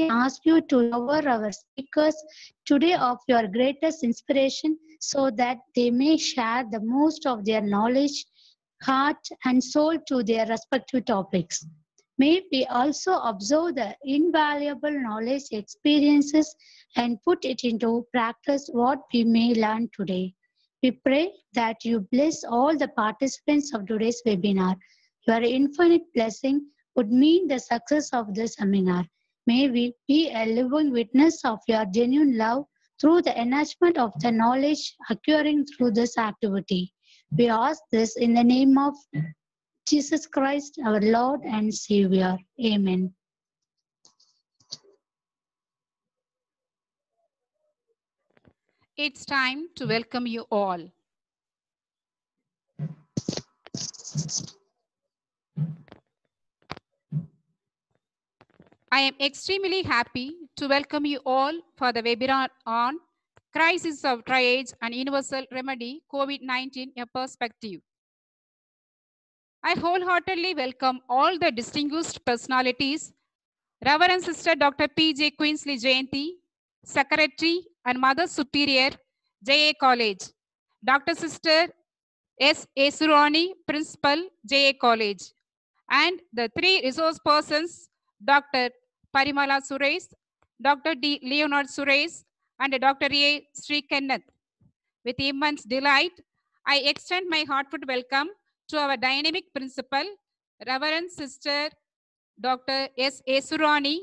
ask you to lower our speakers today of your greatest inspiration so that they may share the most of their knowledge, heart, and soul to their respective topics. May we also observe the invaluable knowledge, experiences, and put it into practice what we may learn today. We pray that you bless all the participants of today's webinar. Your infinite blessing would mean the success of this seminar. May we be a living witness of your genuine love through the enhancement of the knowledge acquiring through this activity. We ask this in the name of Jesus Christ, our Lord and Savior. Amen. It's time to welcome you all. I am extremely happy to welcome you all for the webinar on Crisis of Triage and Universal Remedy COVID-19 A Perspective. I wholeheartedly welcome all the distinguished personalities, Reverend Sister Dr. P.J. Queensley Jayanti, Secretary and Mother Superior, JA College, Dr. Sister S. Esurani, Principal, JA College, and the three resource persons, Dr. Parimala Suresh, Dr. D. Leonard Suresh, and Dr. A. Sri Kenneth. With immense delight, I extend my heartfelt welcome to our dynamic principal, Reverend Sister Dr. S. Esurani,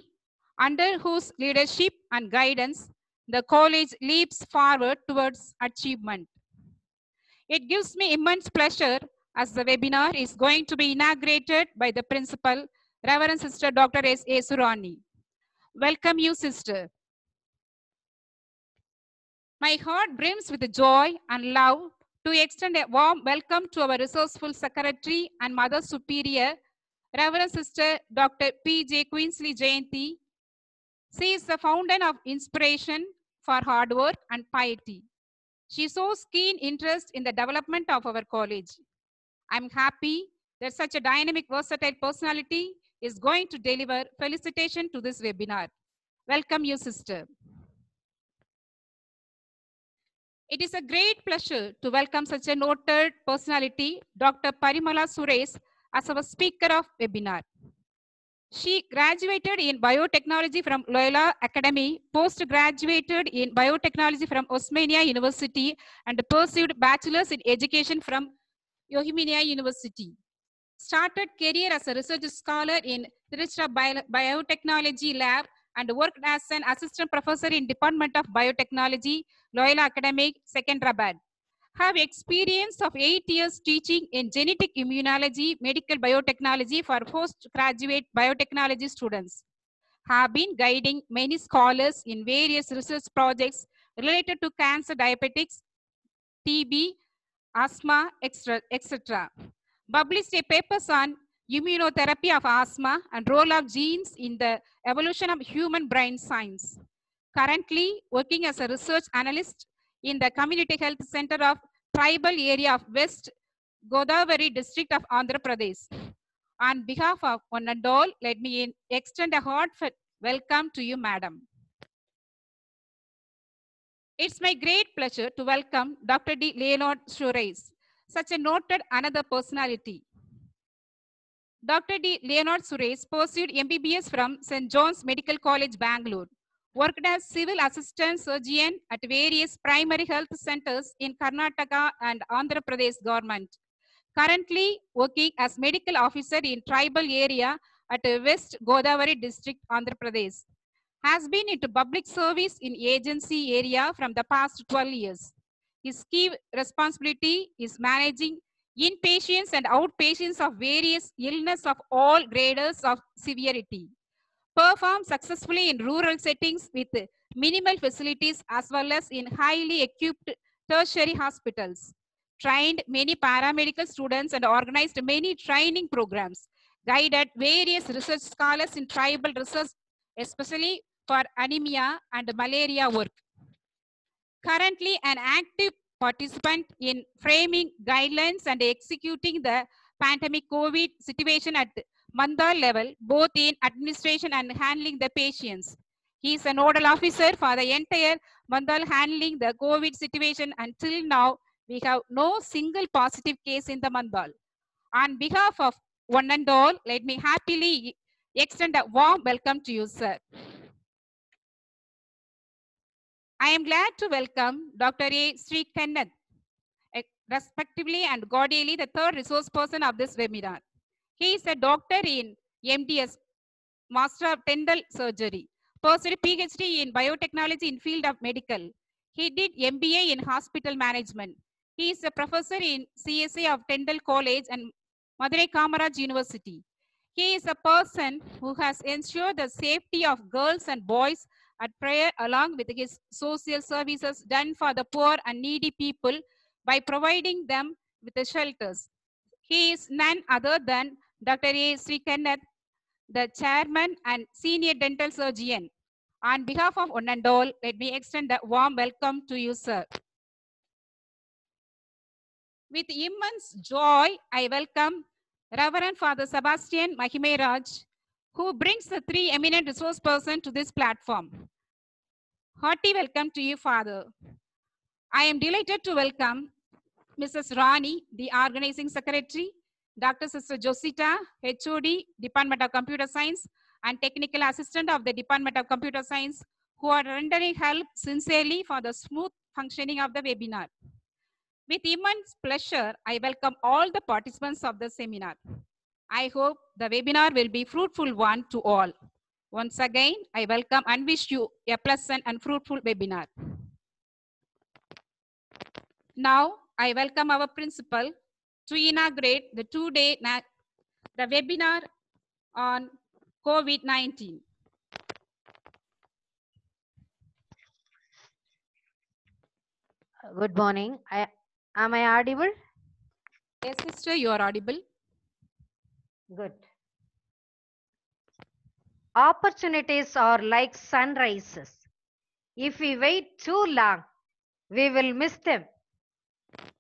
under whose leadership and guidance the college leaps forward towards achievement. It gives me immense pleasure as the webinar is going to be inaugurated by the principal, Reverend Sister Dr. S. A. Surani. Welcome you, sister. My heart brims with joy and love to extend a warm welcome to our resourceful secretary and mother superior, Reverend Sister Dr. P. J. Queensley Jayanti. She is the fountain of inspiration for hard work and piety. She shows keen interest in the development of our college. I'm happy that such a dynamic, versatile personality is going to deliver felicitation to this webinar. Welcome you, sister. It is a great pleasure to welcome such a noted personality, Dr. Parimala Suresh, as our speaker of webinar. She graduated in biotechnology from Loyola Academy, post-graduated in biotechnology from Osmania University, and pursued bachelor's in education from Osmania University. Started career as a research scholar in Tirusha Bio Biotechnology Lab and worked as an assistant professor in Department of Biotechnology, Loyola Academy, Secunderabad have experience of eight years teaching in genetic immunology, medical biotechnology for postgraduate biotechnology students. Have been guiding many scholars in various research projects related to cancer, diabetics, TB, asthma, etc. Published a papers on immunotherapy of asthma and role of genes in the evolution of human brain science. Currently working as a research analyst in the Community Health Center of Tribal Area of West Godavari District of Andhra Pradesh. On behalf of one and all, let me extend a heartfelt welcome to you, Madam. It's my great pleasure to welcome Dr. D. Leonard Suresh, such a noted another personality. Dr. D. Leonard Suresh pursued MBBS from St. John's Medical College, Bangalore worked as civil assistant surgeon at various primary health centers in Karnataka and Andhra Pradesh government. Currently working as medical officer in tribal area at West Godavari district, Andhra Pradesh. Has been into public service in agency area from the past 12 years. His key responsibility is managing inpatients and outpatients of various illness of all grades of severity Performed successfully in rural settings with minimal facilities as well as in highly equipped tertiary hospitals. Trained many paramedical students and organized many training programs. Guided various research scholars in tribal research, especially for anemia and malaria work. Currently an active participant in framing guidelines and executing the pandemic COVID situation at Mandal level, both in administration and handling the patients. He is a nodal officer for the entire Mandal handling the COVID situation. Until now, we have no single positive case in the Mandal. On behalf of one and all, let me happily extend a warm welcome to you, sir. I am glad to welcome Dr. A. Sri respectively and cordially the third resource person of this webinar. He is a doctor in MDS, Master of Dental Surgery, pursued PhD in biotechnology in field of medical. He did MBA in hospital management. He is a professor in CSA of Tyndall College and Madurai Kamaraj University. He is a person who has ensured the safety of girls and boys at prayer along with his social services done for the poor and needy people by providing them with the shelters. He is none other than Dr. A. The chairman and senior dental surgeon. On behalf of one and all, let me extend a warm welcome to you, sir. With immense joy, I welcome Reverend Father Sebastian Mahimeraj, who brings the three eminent resource persons to this platform. Hearty welcome to you, Father. I am delighted to welcome Mrs. Rani, the organizing secretary, Dr. Sister Josita, HOD, Department of Computer Science, and technical assistant of the Department of Computer Science, who are rendering help sincerely for the smooth functioning of the webinar. With immense pleasure, I welcome all the participants of the seminar. I hope the webinar will be fruitful one to all. Once again, I welcome and wish you a pleasant and fruitful webinar. Now, I welcome our principal to inaugurate the two-day the webinar on COVID-19. Good morning. I, am I audible? Yes, sister, you are audible. Good. Opportunities are like sunrises. If we wait too long, we will miss them.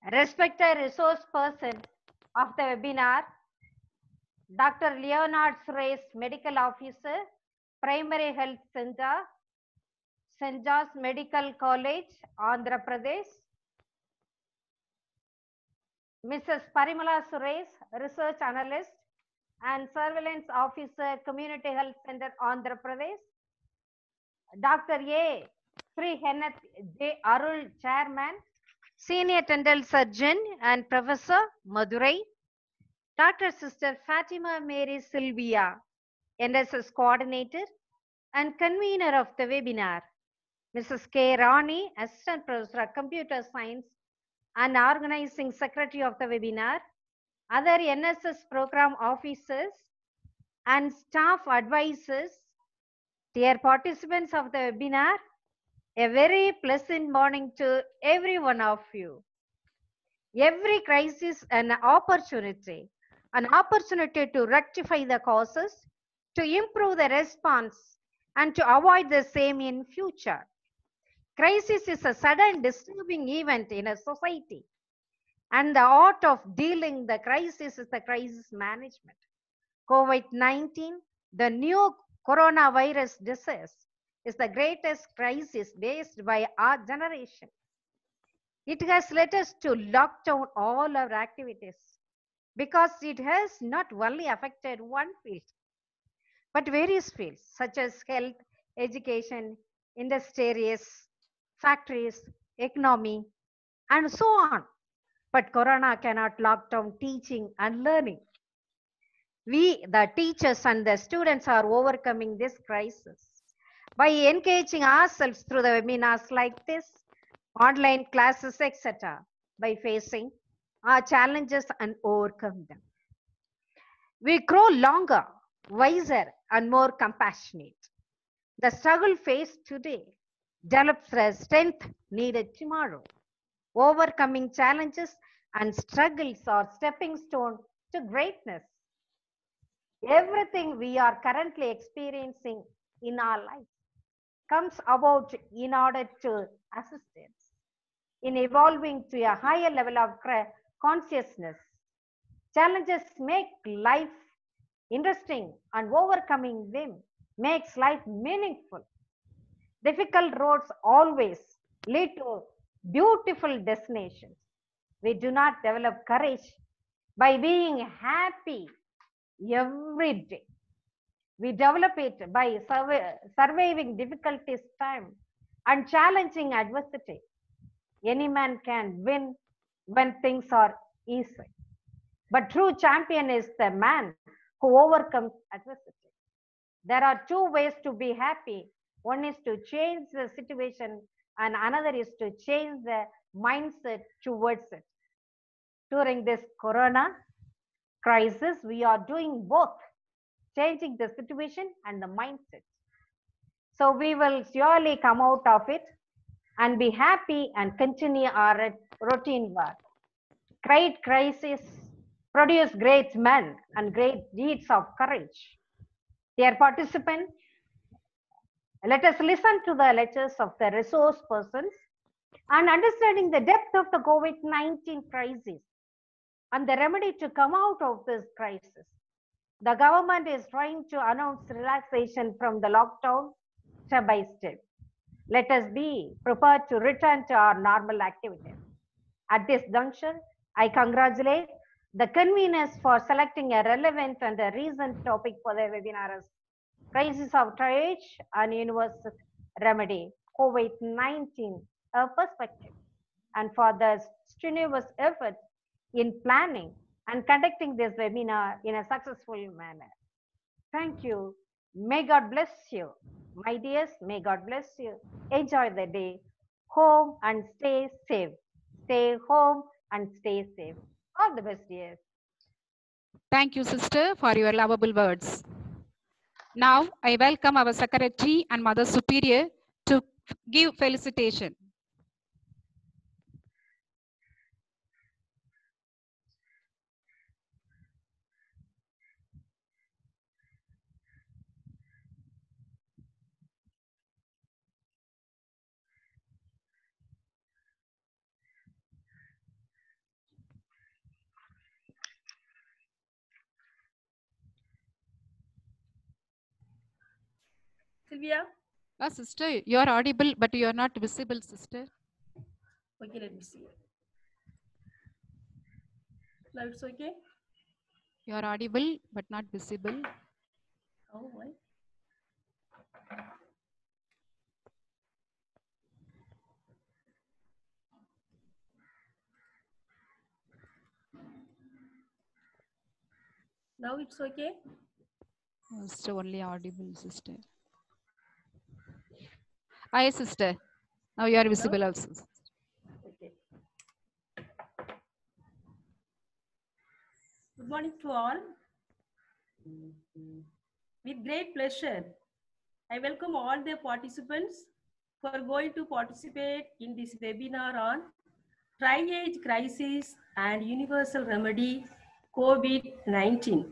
Respected resource person of the webinar, Dr. Leonard Suresh, Medical Officer, Primary Health Center, St. Medical College, Andhra Pradesh. Mrs. Parimala Suresh, Research Analyst and Surveillance Officer, Community Health Center, Andhra Pradesh. Dr. A. Sri Kenneth J. Arul, Chairman, Senior Dental Surgeon and Professor, Madurai. Dr. Sister Fatima Mary Sylvia, NSS Coordinator and Convener of the webinar. Mrs. K. Rani, Assistant Professor of Computer Science and Organizing Secretary of the webinar. Other NSS program officers and staff advisors, dear participants of the webinar, a very pleasant morning to every one of you. Every crisis an opportunity, an opportunity to rectify the causes, to improve the response, and to avoid the same in future. Crisis is a sudden disturbing event in a society, and the art of dealing the crisis is the crisis management. COVID-19, the new coronavirus disease, is the greatest crisis faced by our generation. It has led us to lock down all our activities because it has not only affected one field, but various fields such as health, education, industries, factories, economy, and so on. But Corona cannot lock down teaching and learning. We, the teachers and the students, are overcoming this crisis by engaging ourselves through the webinars like this, online classes, etc., by facing our challenges and overcome them. We grow longer, wiser, and more compassionate. The struggle faced today develops the strength needed tomorrow. Overcoming challenges and struggles are stepping stone to greatness. Everything we are currently experiencing in our life comes about in order to assist us in evolving to a higher level of consciousness. Challenges make life interesting, and overcoming them makes life meaningful. Difficult roads always lead to beautiful destinations. We do not develop courage by being happy every day. We develop it by surviving difficulties time and challenging adversity. Any man can win when things are easy. But true champion is the man who overcomes adversity. There are two ways to be happy. One is to change the situation, and another is to change the mindset towards it. During this corona crisis, we are doing both, changing the situation and the mindset. So we will surely come out of it and be happy and continue our routine work. Great crisis produce great men and great deeds of courage. Dear participants, let us listen to the lectures of the resource persons and understanding the depth of the COVID-19 crisis and the remedy to come out of this crisis. The government is trying to announce relaxation from the lockdown step by step. Let us be prepared to return to our normal activities. At this juncture, I congratulate the conveners for selecting a relevant and a recent topic for the webinar as crisis of triage and universal remedy, COVID-19, a perspective, and for the strenuous effort in planning and conducting this webinar in a successful manner. Thank you. May God bless you. My dears, may God bless you. Enjoy the day. Home and stay safe. Stay home and stay safe. All the best, dears. Thank you, sister, for your lovable words. Now, I welcome our secretary and mother superior to give felicitation. Sylvia? Ah, sister, you are audible, but you are not visible, sister. Okay, let me see. Now it's okay? You are audible, but not visible. Oh, why? Now it's okay? Sister, only audible, sister. Hi, sister. Now you are visible also. Okay. Good morning to all. With great pleasure, I welcome all the participants who are going to participate in this webinar on triage crisis and universal remedy COVID-19.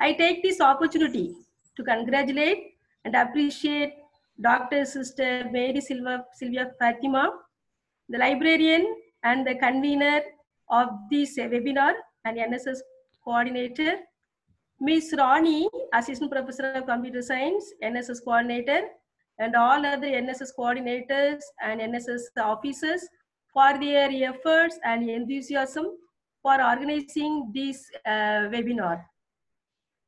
I take this opportunity to congratulate and appreciate Dr. Sister Mary Silva, Sylvia Fatima, the librarian and the convener of this webinar and NSS coordinator, Ms. Rani, Assistant Professor of Computer Science, NSS coordinator, and all other NSS coordinators and NSS officers for their efforts and enthusiasm for organizing this uh, webinar.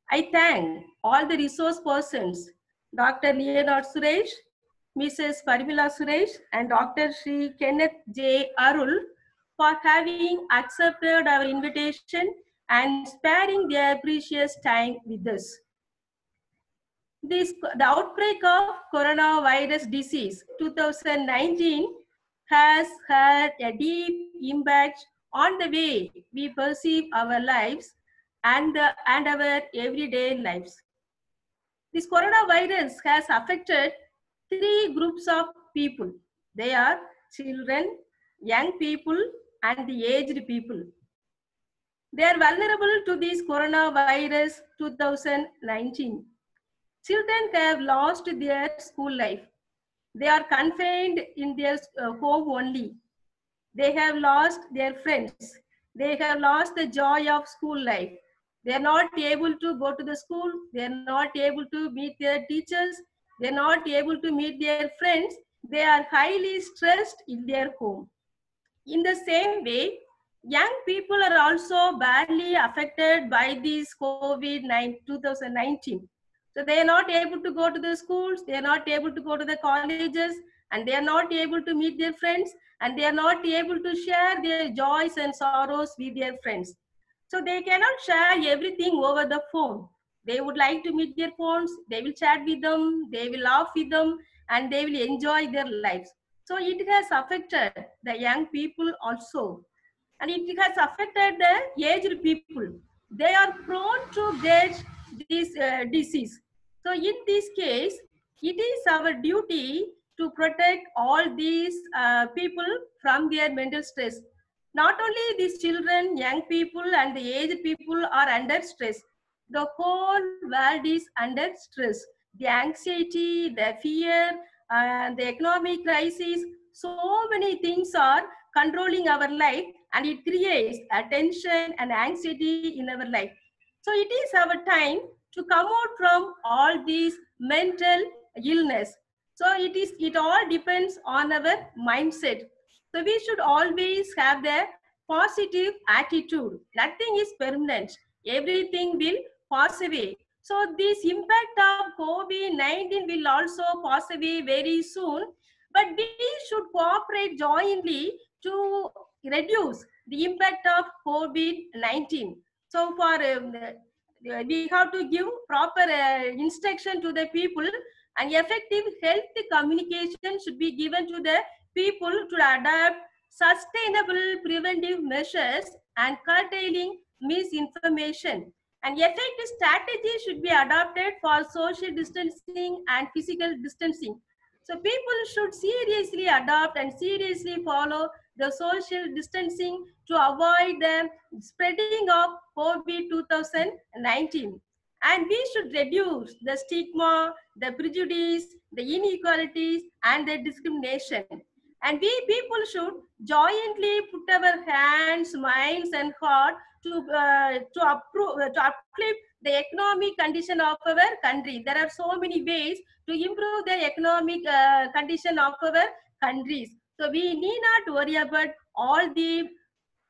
I thank all the resource persons, Dr. Leonard Suresh, Mrs. Parimala Suresh, and Dr. Sri Kenneth J. Arul for having accepted our invitation and sparing their precious time with us. This, the outbreak of coronavirus disease 2019 has had a deep impact on the way we perceive our lives and, the, and our everyday lives. This coronavirus has affected three groups of people. They are children, young people, and the aged people. They are vulnerable to this coronavirus 2019. Children have lost their school life. They are confined in their uh, home only. They have lost their friends. They have lost the joy of school life. They are not able to go to the school. They are not able to meet their teachers. They are not able to meet their friends. They are highly stressed in their home. In the same way, young people are also badly affected by this COVID 2019. So they are not able to go to the schools, they are not able to go to the colleges, and they are not able to meet their friends, and they are not able to share their joys and sorrows with their friends. So they cannot share everything over the phone. They would like to meet their phones, they will chat with them, they will laugh with them, and they will enjoy their lives. So it has affected the young people also. And it has affected the aged people. They are prone to get this uh, disease. So in this case, it is our duty to protect all these uh, people from their mental stress. Not only these children, young people and the aged people are under stress. The whole world is under stress. The anxiety, the fear, and the economic crisis, so many things are controlling our life and it creates a tension and anxiety in our life. So it is our time to come out from all these mental illness. So it is it all depends on our mindset. So we should always have the positive attitude. Nothing is permanent. Everything will pass away. So this impact of COVID-19 will also pass away very soon. But we should cooperate jointly to reduce the impact of COVID-19. So for um, we have to give proper uh, instruction to the people and effective health communication should be given to the people to adopt sustainable preventive measures and curtailing misinformation. And effective strategy should be adopted for social distancing and physical distancing. So people should seriously adopt and seriously follow the social distancing to avoid the spreading of COVID 2019. And we should reduce the stigma, the prejudice, the inequalities, and the discrimination. And we people should jointly put our hands, minds, and heart to, uh, to, approve, to uplift the economic condition of our country. There are so many ways to improve the economic uh, condition of our countries. So we need not worry about all the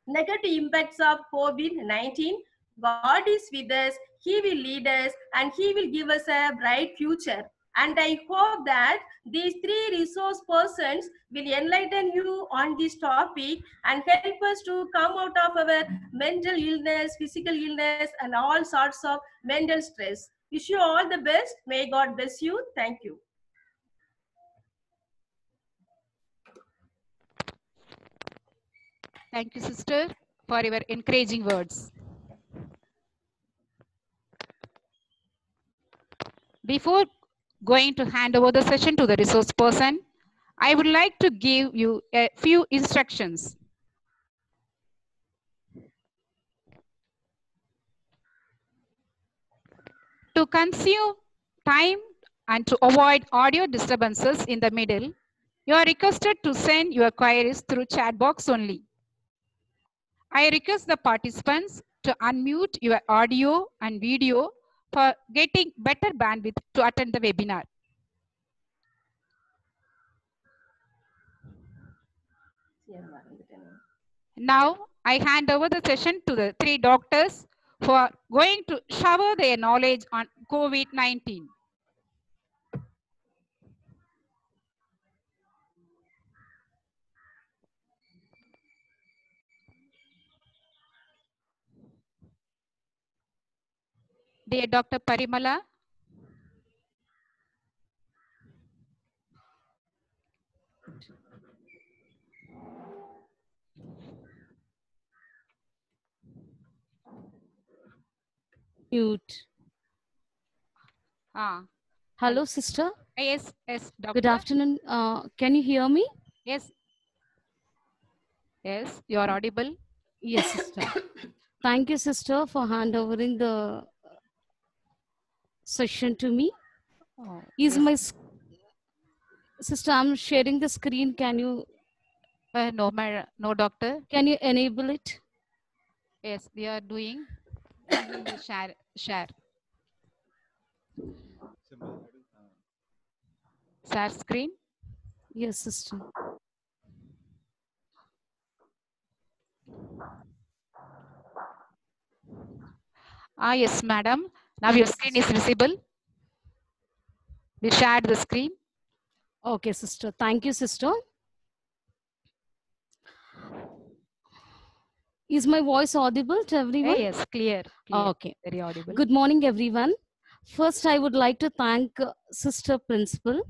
negative impacts of COVID-19. God is with us, He will lead us, and He will give us a bright future. And I hope that these three resource persons will enlighten you on this topic and help us to come out of our mental illness, physical illness, and all sorts of mental stress. Wish you all the best. May God bless you. Thank you. Thank you, sister, for your encouraging words. Before going to hand over the session to the resource person, I would like to give you a few instructions. To consume time and to avoid audio disturbances in the middle, you are requested to send your queries through chat box only. I request the participants to unmute your audio and video for getting better bandwidth to attend the webinar. Now, I hand over the session to the three doctors who are going to shower their knowledge on COVID-19. Dear Dr. Parimala, Mute. ah, Hello, sister. yes, yes, doctor. Good afternoon. Uh, can you hear me? Yes. Yes, you are audible. Yes, sister. Thank you, sister, for handovering the session to me. Oh, Is yes. my sister? I'm sharing the screen. Can you Uh, no, my, no, doctor. can you enable it? Yes, we are doing. Share. Share. Share screen. Yes, sister. Ah, yes, madam. Now your screen is visible. We shared the screen. Okay, sister. Thank you, sister. Is my voice audible to everyone? yes, clear. clear. Okay. Very audible. Good morning, everyone. First, I would like to thank uh, Sister Principal.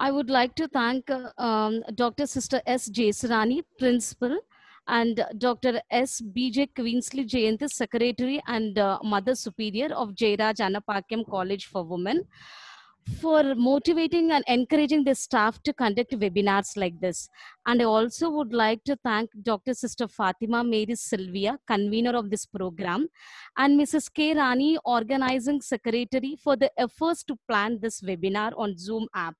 I would like to thank uh, um, Dr. Sister S. J. Jesarani, Principal, and Dr. S. B. J. Queensley Jayanthi, Secretary and uh, Mother Superior of Jayaraj Annapackiam College for Women, for motivating and encouraging the staff to conduct webinars like this. And I also would like to thank Dr. Sister Fatima Mary Sylvia, convener of this program, and Mrs. K. Rani, organizing secretary for the efforts to plan this webinar on Zoom app.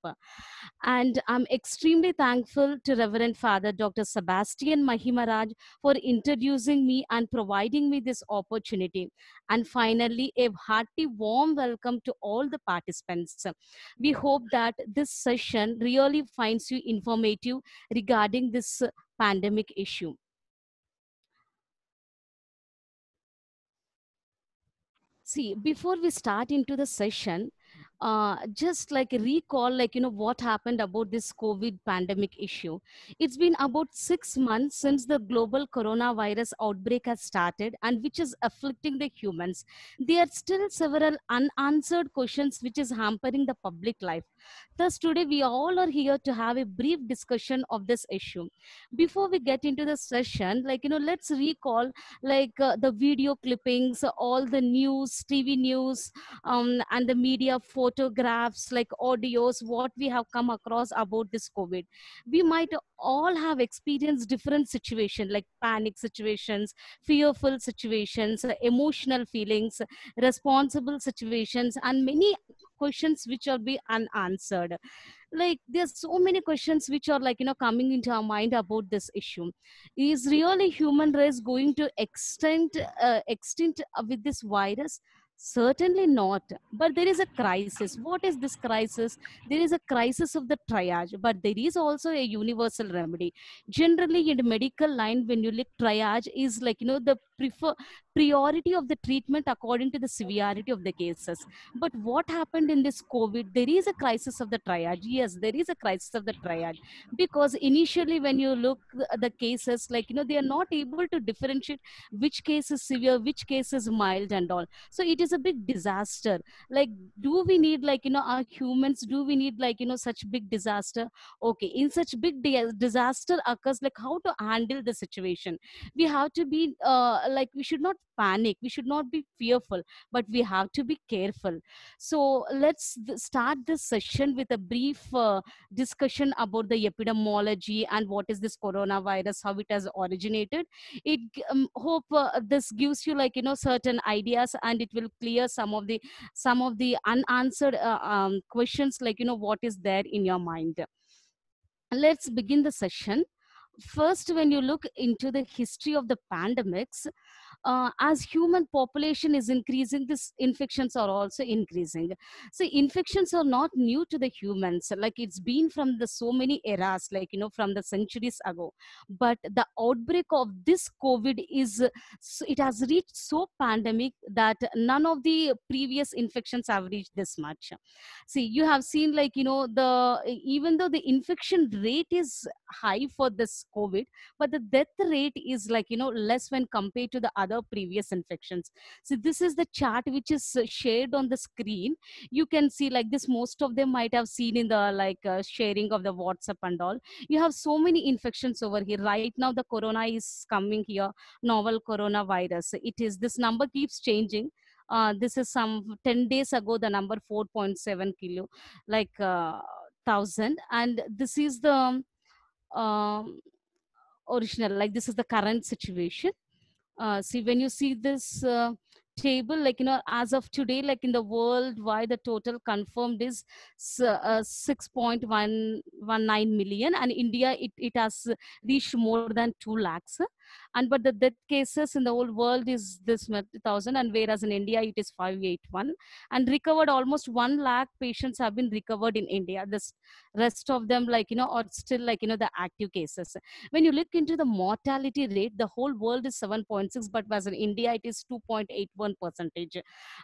And I'm extremely thankful to Reverend Father Dr. Sebastian Mahimaraj for introducing me and providing me this opportunity. And finally, a hearty warm welcome to all the participants. We hope that this session really finds you informative regarding this pandemic issue. See, before we start into the session, uh, just like recall, like, you know, what happened about this COVID pandemic issue. It's been about six months since the global coronavirus outbreak has started and which is afflicting the humans. There are still several unanswered questions which is hampering the public life. Thus, today we all are here to have a brief discussion of this issue. Before we get into the session, like, you know, let's recall like uh, the video clippings, all the news, TV news, um, and the media photographs, like audios, what we have come across about this COVID. We might all have experienced different situations like panic situations, fearful situations, emotional feelings, responsible situations, and many questions which are be unanswered. Like there's so many questions which are like you know coming into our mind about this issue. Is really human race going to extend uh, extinct uh, with this virus? Certainly not. But there is a crisis. What is this crisis? There is a crisis of the triage but there is also a universal remedy. Generally in the medical line when you look triage is like you know the prefer priority of the treatment according to the severity of the cases. But what happened in this covid there is a crisis of the triage. Yes there is a crisis of the triage. Because initially when you look at the cases like you know they are not able to differentiate which case is severe which case is mild and all. So it is a big disaster. Like do we need like you know our humans do we need like you know such big disaster? Okay in such big disaster occurs like how to handle the situation? We have to be uh, like we should not panic we should not be fearful but we have to be careful. So let's th- start this session with a brief uh, discussion about the epidemiology and what is this coronavirus how it has originated. It um, hope uh, this gives you like you know certain ideas and it will clear some of the some of the unanswered uh, um, questions like you know what is there in your mind. Let's begin the session first when you look into the history of the pandemics uh, as human population is increasing these infections are also increasing. So infections are not new to the humans. Like it's been from the so many eras like you know from the centuries ago. But the outbreak of this covid is it has reached so pandemic that none of the previous infections have reached this much. See you have seen like you know the even though the infection rate is high for this covid but the death rate is like you know less when compared to the other previous infections. So this is the chart which is uh, shared on the screen. You can see like this most of them might have seen in the like uh, sharing of the whatsapp and all. You have so many infections over here. Right now the corona is coming here novel coronavirus. It is this number keeps changing. Uh, this is some 10 days ago the number 4.7 kilo like uh, thousand. And this is the um, original like this is the current situation uh, see when you see this uh, table like you know as of today like in the world why the total confirmed is uh, 6.119 million and india it, it has reached more than 2 lakhs and but the death cases in the whole world is this thousand and whereas in india it is 581 and recovered almost 1 lakh patients have been recovered in india. This rest of them like you know or still like you know the active cases. When you look into the mortality rate the whole world is 7.6 but as in india it is 2.81 percentage.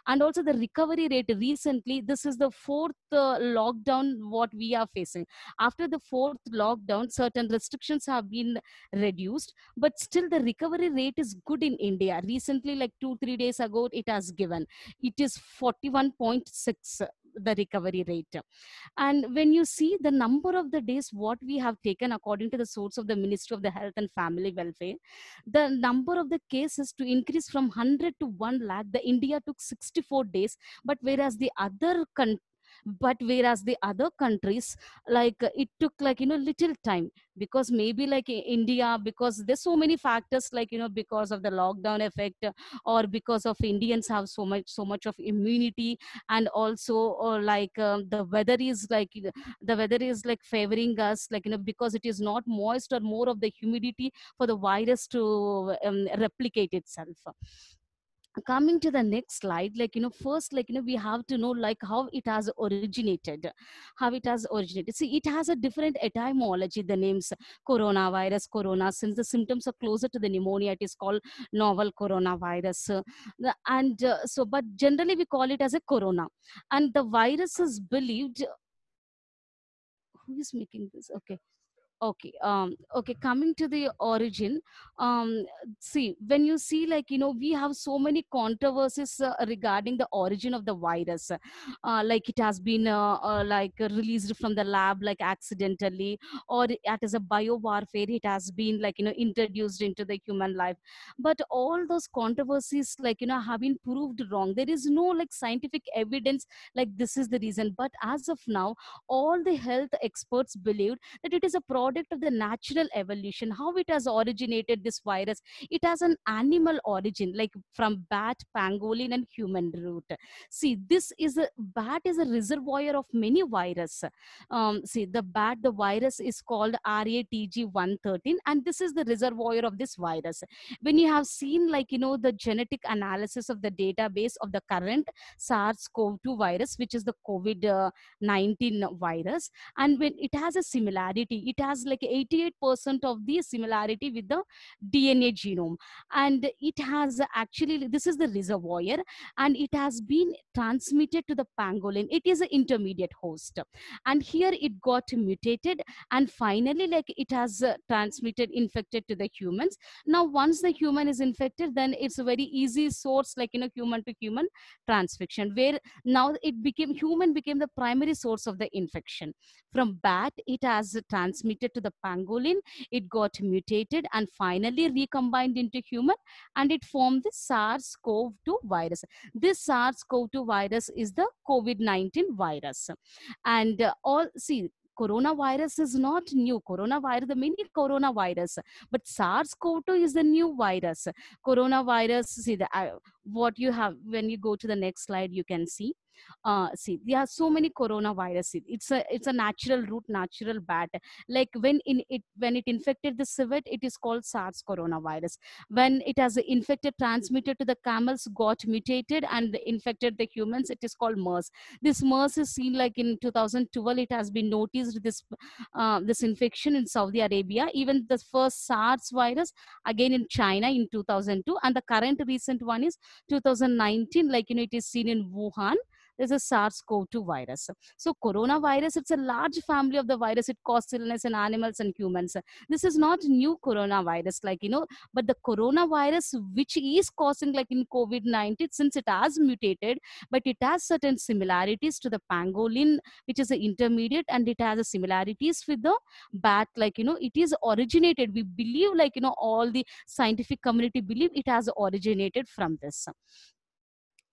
And also the recovery rate recently this is the fourth uh, lockdown what we are facing. After the fourth lockdown certain restrictions have been reduced but still the recovery rate is good in india. Recently like 2 3 days ago it has given. It is 41.6 uh, the recovery rate. And when you see the number of the days what we have taken according to the source of the ministry of the health and family welfare the number of the cases to increase from 100 to 1 lakh the india took 64 days. But whereas the other con- but whereas the other countries like uh, it took like you know little time because maybe like india because there's so many factors like you know because of the lockdown effect uh, or because of indians have so much so much of immunity and also or like um, the weather is like the weather is like favoring us like you know because it is not moist or more of the humidity for the virus to um, replicate itself coming to the next slide like you know first like you know we have to know like how it has originated how it has originated. See it has a different etymology the names coronavirus corona since the symptoms are closer to the pneumonia it is called novel coronavirus. And uh, so but generally we call it as a corona. And the virus is believed who is making this? Okay okay um okay coming to the origin um see when you see like you know we have so many controversies uh, regarding the origin of the virus uh, like it has been uh, uh, like released from the lab like accidentally or it is a bio warfare it has been like you know introduced into the human life. But all those controversies like you know have been proved wrong. There is no like scientific evidence like this is the reason. But as of now all the health experts believed that it is a product of the natural evolution how it has originated this virus. It has an animal origin like from bat pangolin and human root. See this is a bat is a reservoir of many virus. Um, see the bat the virus is called ratg113 and this is the reservoir of this virus. When you have seen like you know the genetic analysis of the database of the current sars-cov-2 virus which is the covid uh, 19 virus and when it has a similarity it has like 88% of the similarity with the dna genome. And it has actually this is the reservoir and it has been transmitted to the pangolin. It is an intermediate host. And here it got mutated and finally like it has uh, transmitted infected to the humans. Now once the human is infected then it's a very easy source like you know human to human transfixion where now it became human became the primary source of the infection. From bat it has transmitted to the pangolin it got mutated and finally recombined into human and it formed the sars-cov-2 virus. This sars-cov-2 virus is the covid-19 virus. And uh, all see coronavirus is not new. Coronavirus the many coronavirus but sars-cov-2 is the new virus. Coronavirus see the uh, what you have when you go to the next slide you can see uh see there are so many coronavirus It- it's a it's a natural root natural bat. Like when in it when it infected the civet it is called sars coronavirus. When it has infected transmitted to the camels got mutated and infected the humans it is called mers. This mers is seen like in 2012 it has been noticed this uh, this infection in saudi arabia. Even the first sars virus again in china in 2002 and the current recent one is 2019 like you know it is seen in wuhan there's a SARS-CoV-2 virus. So coronavirus, it's a large family of the virus. It causes illness in animals and humans. This is not new coronavirus, like, you know, but the coronavirus, which is causing like in COVID-19, since it has mutated, but it has certain similarities to the pangolin, which is an intermediate, and it has a similarities with the bat, like, you know, it is originated. We believe like, you know, all the scientific community believe it has originated from this.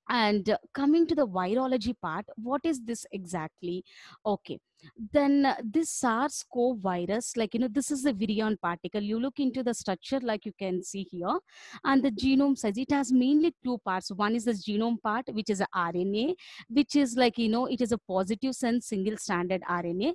And coming to the virology part, what is this exactly? Okay. Then uh, this SARS-CoV virus, like, you know, this is the virion particle. You look into the structure like you can see here and the genome size, it has mainly two parts. One is the genome part, which is RNA, which is like, you know, it is a positive sense single stranded RNA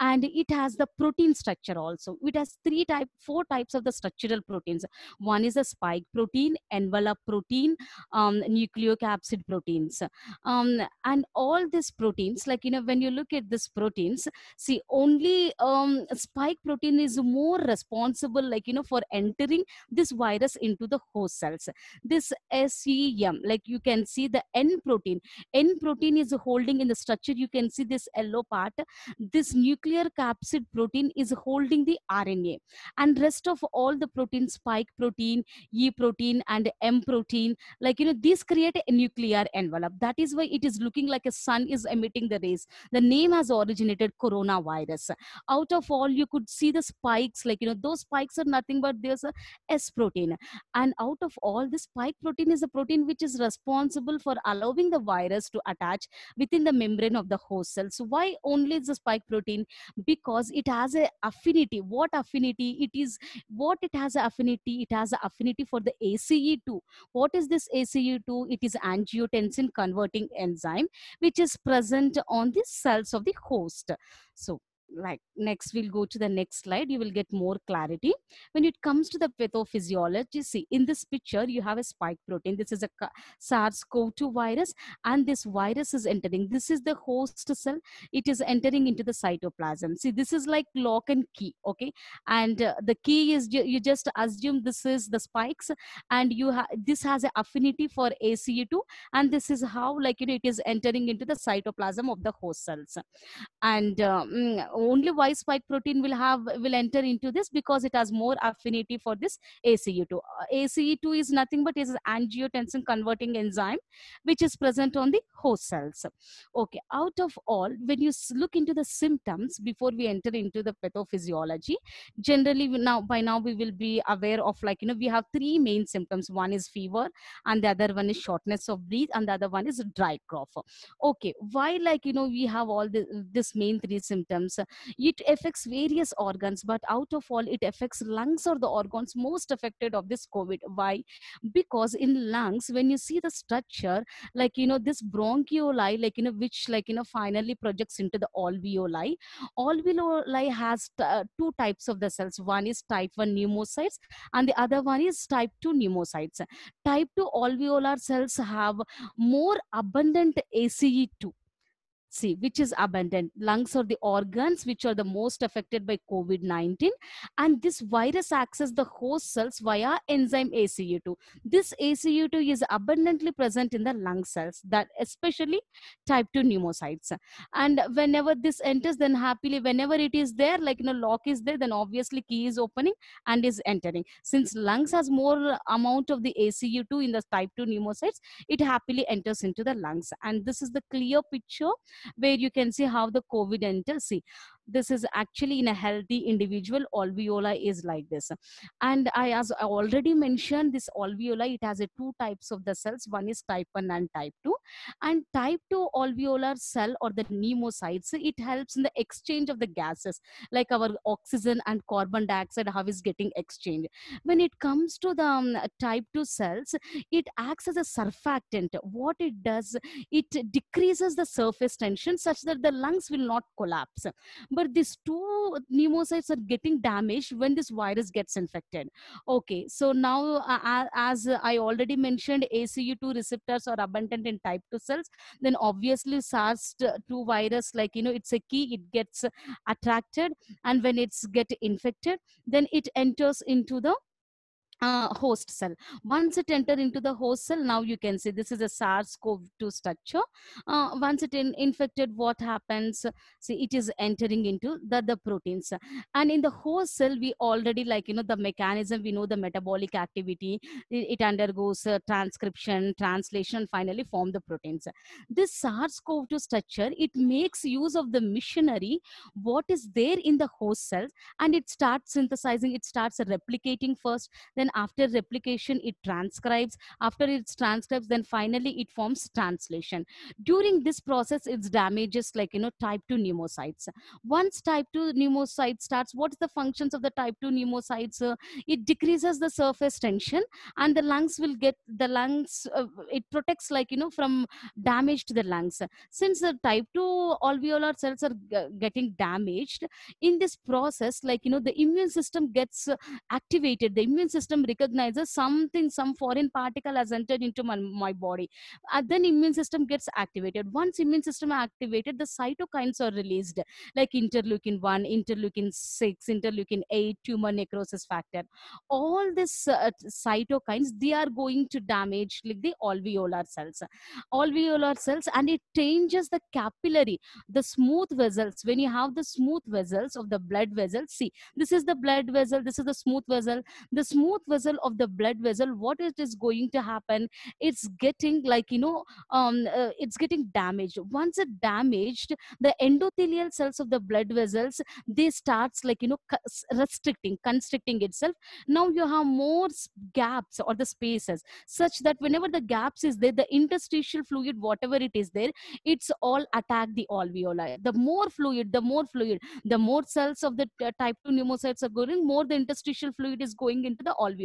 and it has the protein structure also. It has three type, four types of the structural proteins. One is a spike protein, envelope protein, um, nucleocapsid proteins. Um, and all these proteins, like, you know, when you look at these proteins, see only um, spike protein is more responsible, like, you know, for entering this virus into the host cells. This SEM, like you can see the N protein. N protein is holding in the structure. You can see this yellow part. This nuclear capsid protein is holding the RNA and rest of all the protein, spike protein, E protein and M protein, like, you know, these create a nuclear envelope. That is why it is looking like a sun is emitting the rays. The name has originated coronavirus. Out of all, you could see the spikes, like, you know, those spikes are nothing but there's a S protein. And out of all, this spike protein is a protein which is responsible for allowing the virus to attach within the membrane of the host cell. So why only the spike protein? Because it has a affinity. What affinity? It is what it has a affinity. It has a affinity for the ACE2. What is this ACE2? It is angiotensin converting enzyme, which is present on the cells of the host. Uh, so like next we'll go to the next slide you will get more clarity. When it comes to the pathophysiology see in this picture you have a spike protein. This is a sars-cov-2 virus and this virus is entering. This is the host cell. It is entering into the cytoplasm. See this is like lock and key okay? And uh, the key is ju you just assume this is the spikes and you have this has an affinity for ace2 and this is how like you know, it is entering into the cytoplasm of the host cells. And um, only Y spike protein will have will enter into this because it has more affinity for this ACE2. Uh, ACE2 is nothing but is angiotensin converting enzyme which is present on the host cells. Okay, out of all, when you look into the symptoms before we enter into the pathophysiology, generally now by now we will be aware of like you know we have three main symptoms. One is fever, and the other one is shortness of breath, and the other one is dry cough. Okay, why like you know we have all the, this main three symptoms? It affects various organs but out of all it affects lungs or the organs most affected of this covid. Why? Because in lungs when you see the structure like you know this bronchioli like you know which like you know finally projects into the alveoli alveoli has uh, two types of the cells. One is type 1 pneumocytes and the other one is type 2 pneumocytes. Type 2 alveolar cells have more abundant ace2 see which is abundant. Lungs are the organs which are the most affected by covid-19 and this virus access the host cells via enzyme ace2 this ace2 is abundantly present in the lung cells that especially type 2 pneumocytes. And whenever this enters then happily whenever it is there like you know lock is there then obviously key is opening and is entering. Since lungs has more amount of the ace2 in the type 2 pneumocytes it happily enters into the lungs. And this is the clear picture where you can see how the COVID enters. See, this is actually in a healthy individual alveoli is like this. And i as i already mentioned this alveoli it has a two types of the cells. One is type 1 and type 2 and type 2 alveolar cell or the pneumocytes it helps in the exchange of the gases like our oxygen and carbon dioxide how is getting exchanged. When it comes to the um, type 2 cells it acts as a surfactant. What it does it decreases the surface tension such that the lungs will not collapse but these two pneumocytes are getting damaged when this virus gets infected. Okay so now uh, as i already mentioned ace2 receptors are abundant in type 2 cells. Then obviously sars2 virus like you know it's a key it gets attracted. And when it's get infected then it enters into the uh, host cell. Once it enter into the host cell, now you can see this is a SARS-CoV-2 structure. Uh, once it in, infected, what happens? See, it is entering into the, the proteins. And in the host cell, we already like, you know, the mechanism, we know the metabolic activity, it, it undergoes uh, transcription, translation, finally form the proteins. This SARS-CoV-2 structure, it makes use of the machinery, what is there in the host cells, and it starts synthesizing, it starts replicating first, then then after replication it transcribes. After it's transcribes then finally it forms translation. During this process it's damages like you know type 2 pneumocytes. Once type 2 pneumocyte starts what's the functions of the type 2 pneumocytes? Uh, it decreases the surface tension and the lungs will get the lungs uh, it protects like you know from damage to the lungs. Since the type 2 alveolar cells are getting damaged in this process like you know the immune system gets uh, activated. The immune system recognizes something some foreign particle has entered into my, my body. And then immune system gets activated. Once immune system activated the cytokines are released like interleukin 1 interleukin 6 interleukin 8 tumor necrosis factor. All this uh, cytokines they are going to damage like the alveolar cells. Alveolar cells and it changes the capillary the smooth vessels. When you have the smooth vessels of the blood vessels see this is the blood vessel this is the smooth vessel. The smooth vessel of the blood vessel what it is going to happen? It's getting like you know um uh, it's getting damaged. Once it damaged the endothelial cells of the blood vessels they starts like you know restricting constricting itself. Now you have more gaps or the spaces such that whenever the gaps is there the interstitial fluid whatever it is there it's all attack the alveoli. The more fluid the more fluid the more cells of the type 2 pneumocytes are going more the interstitial fluid is going into the alveoli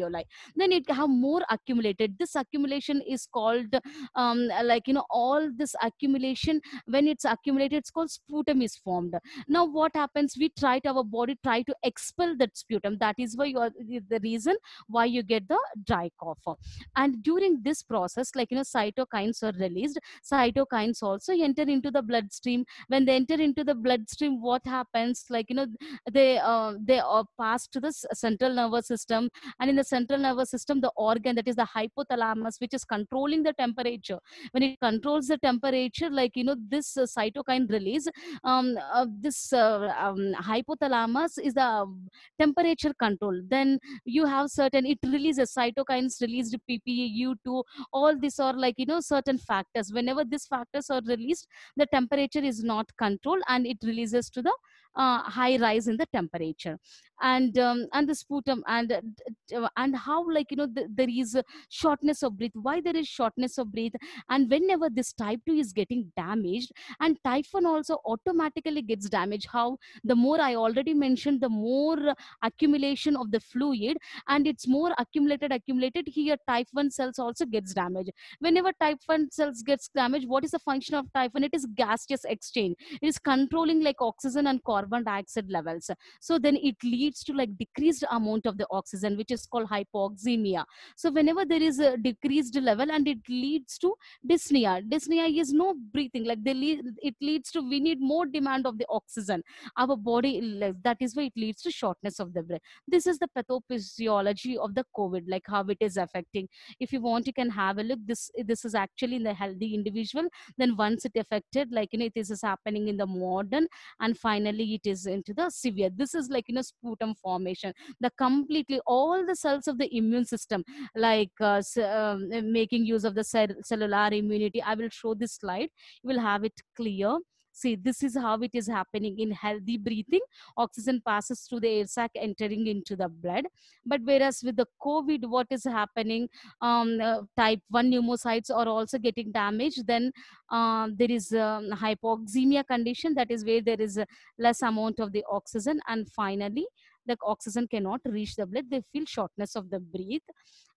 then it have more accumulated. This accumulation is called um, like you know all this accumulation when it's accumulated it's called sputum is formed. Now what happens? We try to our body try to expel that sputum. That is why you are the reason why you get the dry cough. And during this process like you know cytokines are released. Cytokines also enter into the bloodstream. When they enter into the bloodstream what happens? Like you know they uh, they are passed to the central nervous system. And in the central nervous system the organ that is the hypothalamus which is controlling the temperature. When it controls the temperature like you know this uh, cytokine release um, uh, this uh, um, hypothalamus is the um, temperature control. Then you have certain it releases cytokines released ppe u2 all these are like you know certain factors. Whenever these factors are released the temperature is not controlled and it releases to the uh, high rise in the temperature. And um, and the sputum and uh, d- and how like you know th- there is shortness of breath. Why there is shortness of breath? And whenever this type 2 is getting damaged and type 1 also automatically gets damaged. How? The more i already mentioned the more uh, accumulation of the fluid and it's more accumulated accumulated here type 1 cells also gets damaged. Whenever type 1 cells gets damaged what is the function of type 1 it is gaseous exchange. It is controlling like oxygen and carbon dioxide levels. So then it leads to like decreased amount of the oxygen which is called hypoxemia. So whenever there is a decreased level and it leads to dyspnea dyspnea is no breathing. Like they lead, it leads to we need more demand of the oxygen. Our body that is why it leads to shortness of the breath. This is the pathophysiology of the covid like how it is affecting. If you want you can have a look. This this is actually in the healthy individual. Then once it affected like you know this is happening in the modern. And finally it is into the severe. This is like you know sputum formation. The completely all the cells of the immune system like uh, um, making use of the cell- cellular immunity. I will show this slide. You will have it clear see this is how it is happening in healthy breathing. Oxygen passes through the air sac entering into the blood. But whereas with the covid what is happening um, uh, type 1 pneumocytes are also getting damaged then um, there is hypoxemia condition. That is where there is a less amount of the oxygen. And finally the oxygen cannot reach the blood. They feel shortness of the breath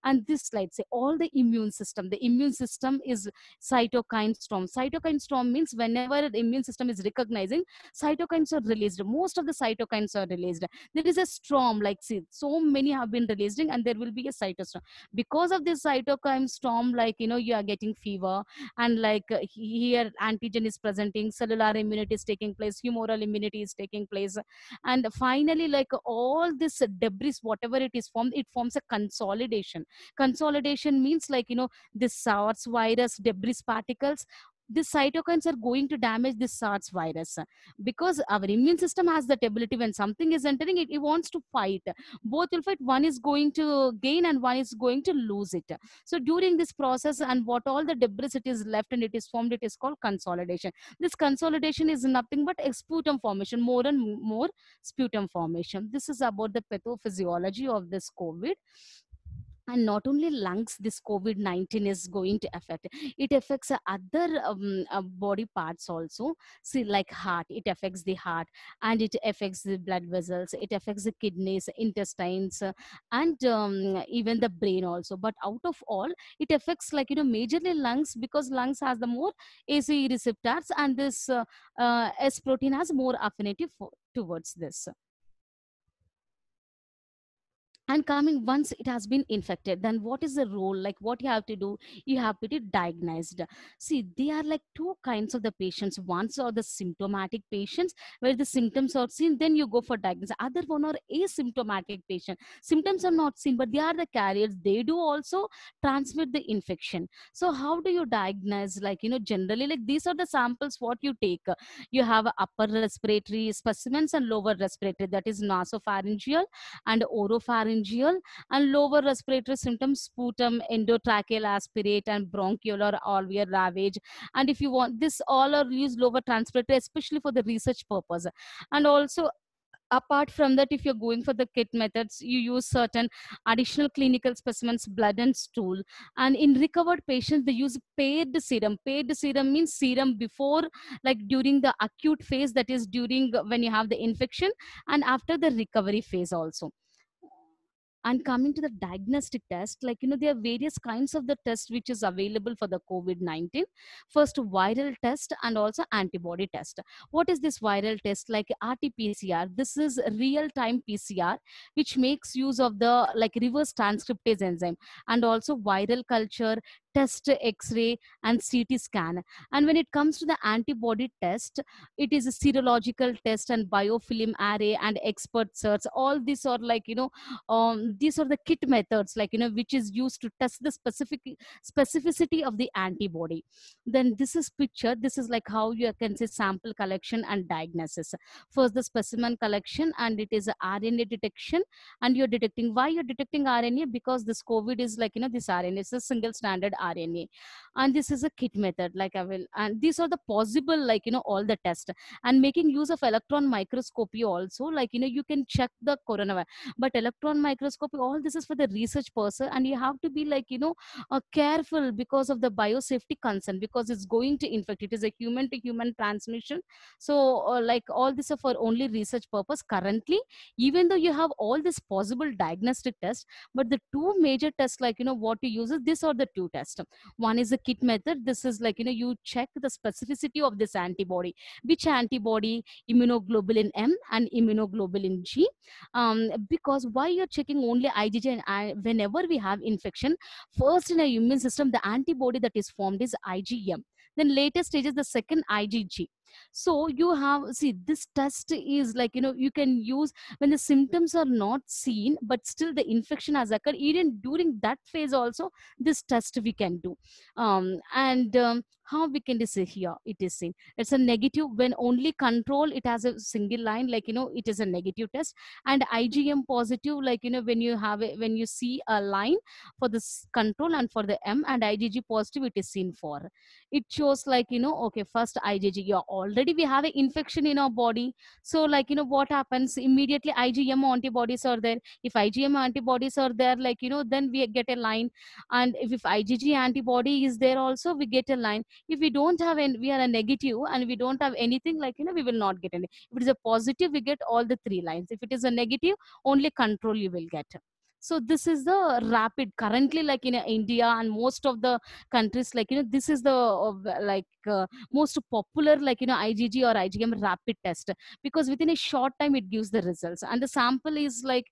and this slide say all the immune system the immune system is cytokine storm. Cytokine storm means whenever the immune system is recognizing cytokines are released. Most of the cytokines are released. There is a storm like see so many have been released and there will be a cytostorm. Because of this cytokine storm like you know you are getting fever and like uh, here antigen is presenting cellular immunity is taking place humoral immunity is taking place. And finally like all this debris whatever it is formed it forms a consolidation consolidation means like you know this SARS virus debris particles these cytokines are going to damage this SARS virus. Because our immune system has that ability when something is entering it, it wants to fight. Both will fight. One is going to gain and one is going to lose it. So during this process and what all the debris it is left and it is formed it is called consolidation. This consolidation is nothing but sputum formation more and more sputum formation. This is about the pathophysiology of this covid and not only lungs this covid-19 is going to affect. It affects other um, uh, body parts also. See like heart it affects the heart and it affects the blood vessels it affects the kidneys intestines and um, even the brain also. But out of all it affects like you know majorly lungs because lungs has the more ace receptors and this uh, uh, s protein has more affinity for, towards this and coming once it has been infected then what is the role? Like what you have to do? You have to be diagnosed. See they are like two kinds of the patients. Ones are the symptomatic patients where the symptoms are seen then you go for diagnosis. Other one are asymptomatic patient. Symptoms are not seen but they are the carriers. They do also transmit the infection. So how do you diagnose? Like you know generally like these are the samples what you take. You have upper respiratory specimens and lower respiratory. That is nasopharyngeal and oropharyngeal and lower respiratory symptoms sputum endotracheal aspirate and bronchial or alveolar lavage and if you want this all are used lower transpiratory especially for the research purpose. And also apart from that if you're going for the kit methods you use certain additional clinical specimens blood and stool. And in recovered patients they use paired serum. Paired serum means serum before like during the acute phase that is during when you have the infection and after the recovery phase also and coming to the diagnostic test like you know there are various kinds of the test which is available for the covid-19 first viral test and also antibody test. What is this viral test? Like rt-pcr this is real time pcr which makes use of the like reverse transcriptase enzyme and also viral culture test x-ray and ct scan. And when it comes to the antibody test it is a serological test and biofilm array and expert search all these are like you know um, these are the kit methods like you know which is used to test the specific specificity of the antibody. Then this is picture this is like how you can say sample collection and diagnosis. First the specimen collection and it is rna detection and you're detecting. Why you're detecting rna because this covid is like you know this rna is a single stranded rna. And this is a kit method like i will and these are the possible like you know all the test. And making use of electron microscopy also like you know you can check the coronavirus. But electron microscopy all this is for the research person and you have to be like you know uh, careful because of the biosafety concern because it's going to infect. It is a human to human transmission. So uh, like all this are for only research purpose currently even though you have all this possible diagnostic tests but the two major tests like you know what you use is this or the two tests one is a kit method. This is like you know you check the specificity of this antibody. Which antibody? Immunoglobulin m and immunoglobulin g. Um, because why you're checking only igg and I, whenever we have infection first in our immune system the antibody that is formed is igm then later stage is the second igg so you have see this test is like you know you can use when the symptoms are not seen but still the infection has occurred even during that phase also this test we can do. Um, and um, how we can see here it is seen it's a negative when only control it has a single line like you know it is a negative test. And igm positive like you know when you have it when you see a line for this control and for the m and igg positive it is seen for. It shows like you know okay first igg you're already we have an infection in our body. So like you know what happens immediately igm antibodies are there. If igm antibodies are there like you know then we get a line. And if, if igg antibody is there also we get a line. If we don't have any we are a negative and we don't have anything like you know we will not get any. If it is a positive we get all the three lines. If it is a negative only control you will get so this is the rapid currently like in india and most of the countries like you know this is the uh, like uh, most popular like you know igg or igm rapid test because within a short time it gives the results. And the sample is like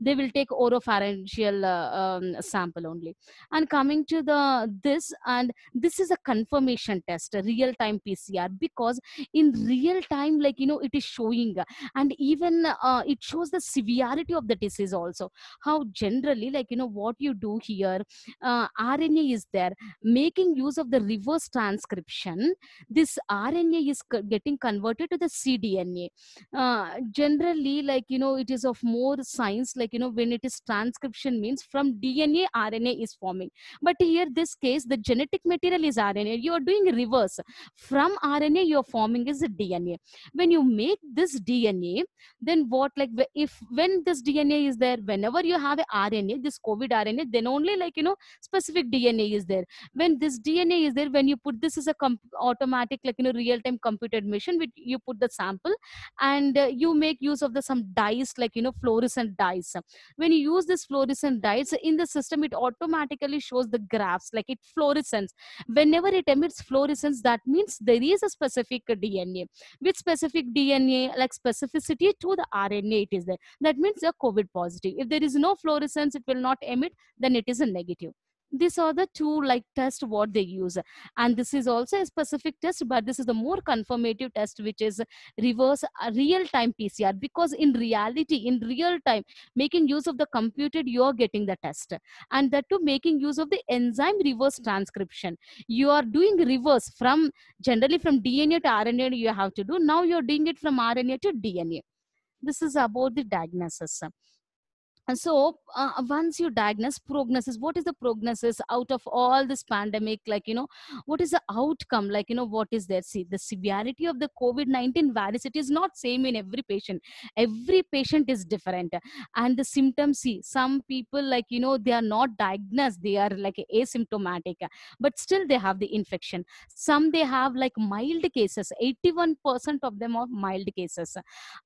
they will take oropharyngeal uh, um, sample only. And coming to the this and this is a confirmation test a real time pcr because in real time like you know it is showing and even uh, it shows the severity of the disease also. How generally like you know what you do here uh, rna is there. Making use of the reverse transcription this rna is getting converted to the cdna. Uh, generally like you know it is of more science like like you know when it is transcription means from dna rna is forming. But here this case the genetic material is rna you are doing reverse. From rna you're forming is dna when you make this dna then what like if when this dna is there whenever you have a rna this covid rna then only like you know specific dna is there. When this dna is there when you put this is a automatic like you know real time computed machine which you put the sample and uh, you make use of the some dyes like you know fluorescent dyes when you use this fluorescent dyes in the system it automatically shows the graphs like it fluorescence whenever it emits fluorescence that means there is a specific dna with specific dna like specificity to the rna it is there. That means you're covid positive. If there is no fluorescence it will not emit then it is a negative these are the two like test what they use. And this is also a specific test but this is the more confirmative test which is reverse uh, real time pcr because in reality in real time making use of the computed you're getting the test. And that too making use of the enzyme reverse transcription. You are doing reverse from generally from dna to rna you have to do. Now you're doing it from rna to dna this is about the diagnosis and so uh, once you diagnose prognosis what is the prognosis out of all this pandemic? Like you know what is the outcome? Like you know what is there? See the severity of the covid-19 virus it is not same in every patient. Every patient is different. And the symptoms see some people like you know they are not diagnosed. They are like asymptomatic but still they have the infection. Some they have like mild cases. 81% of them are mild cases.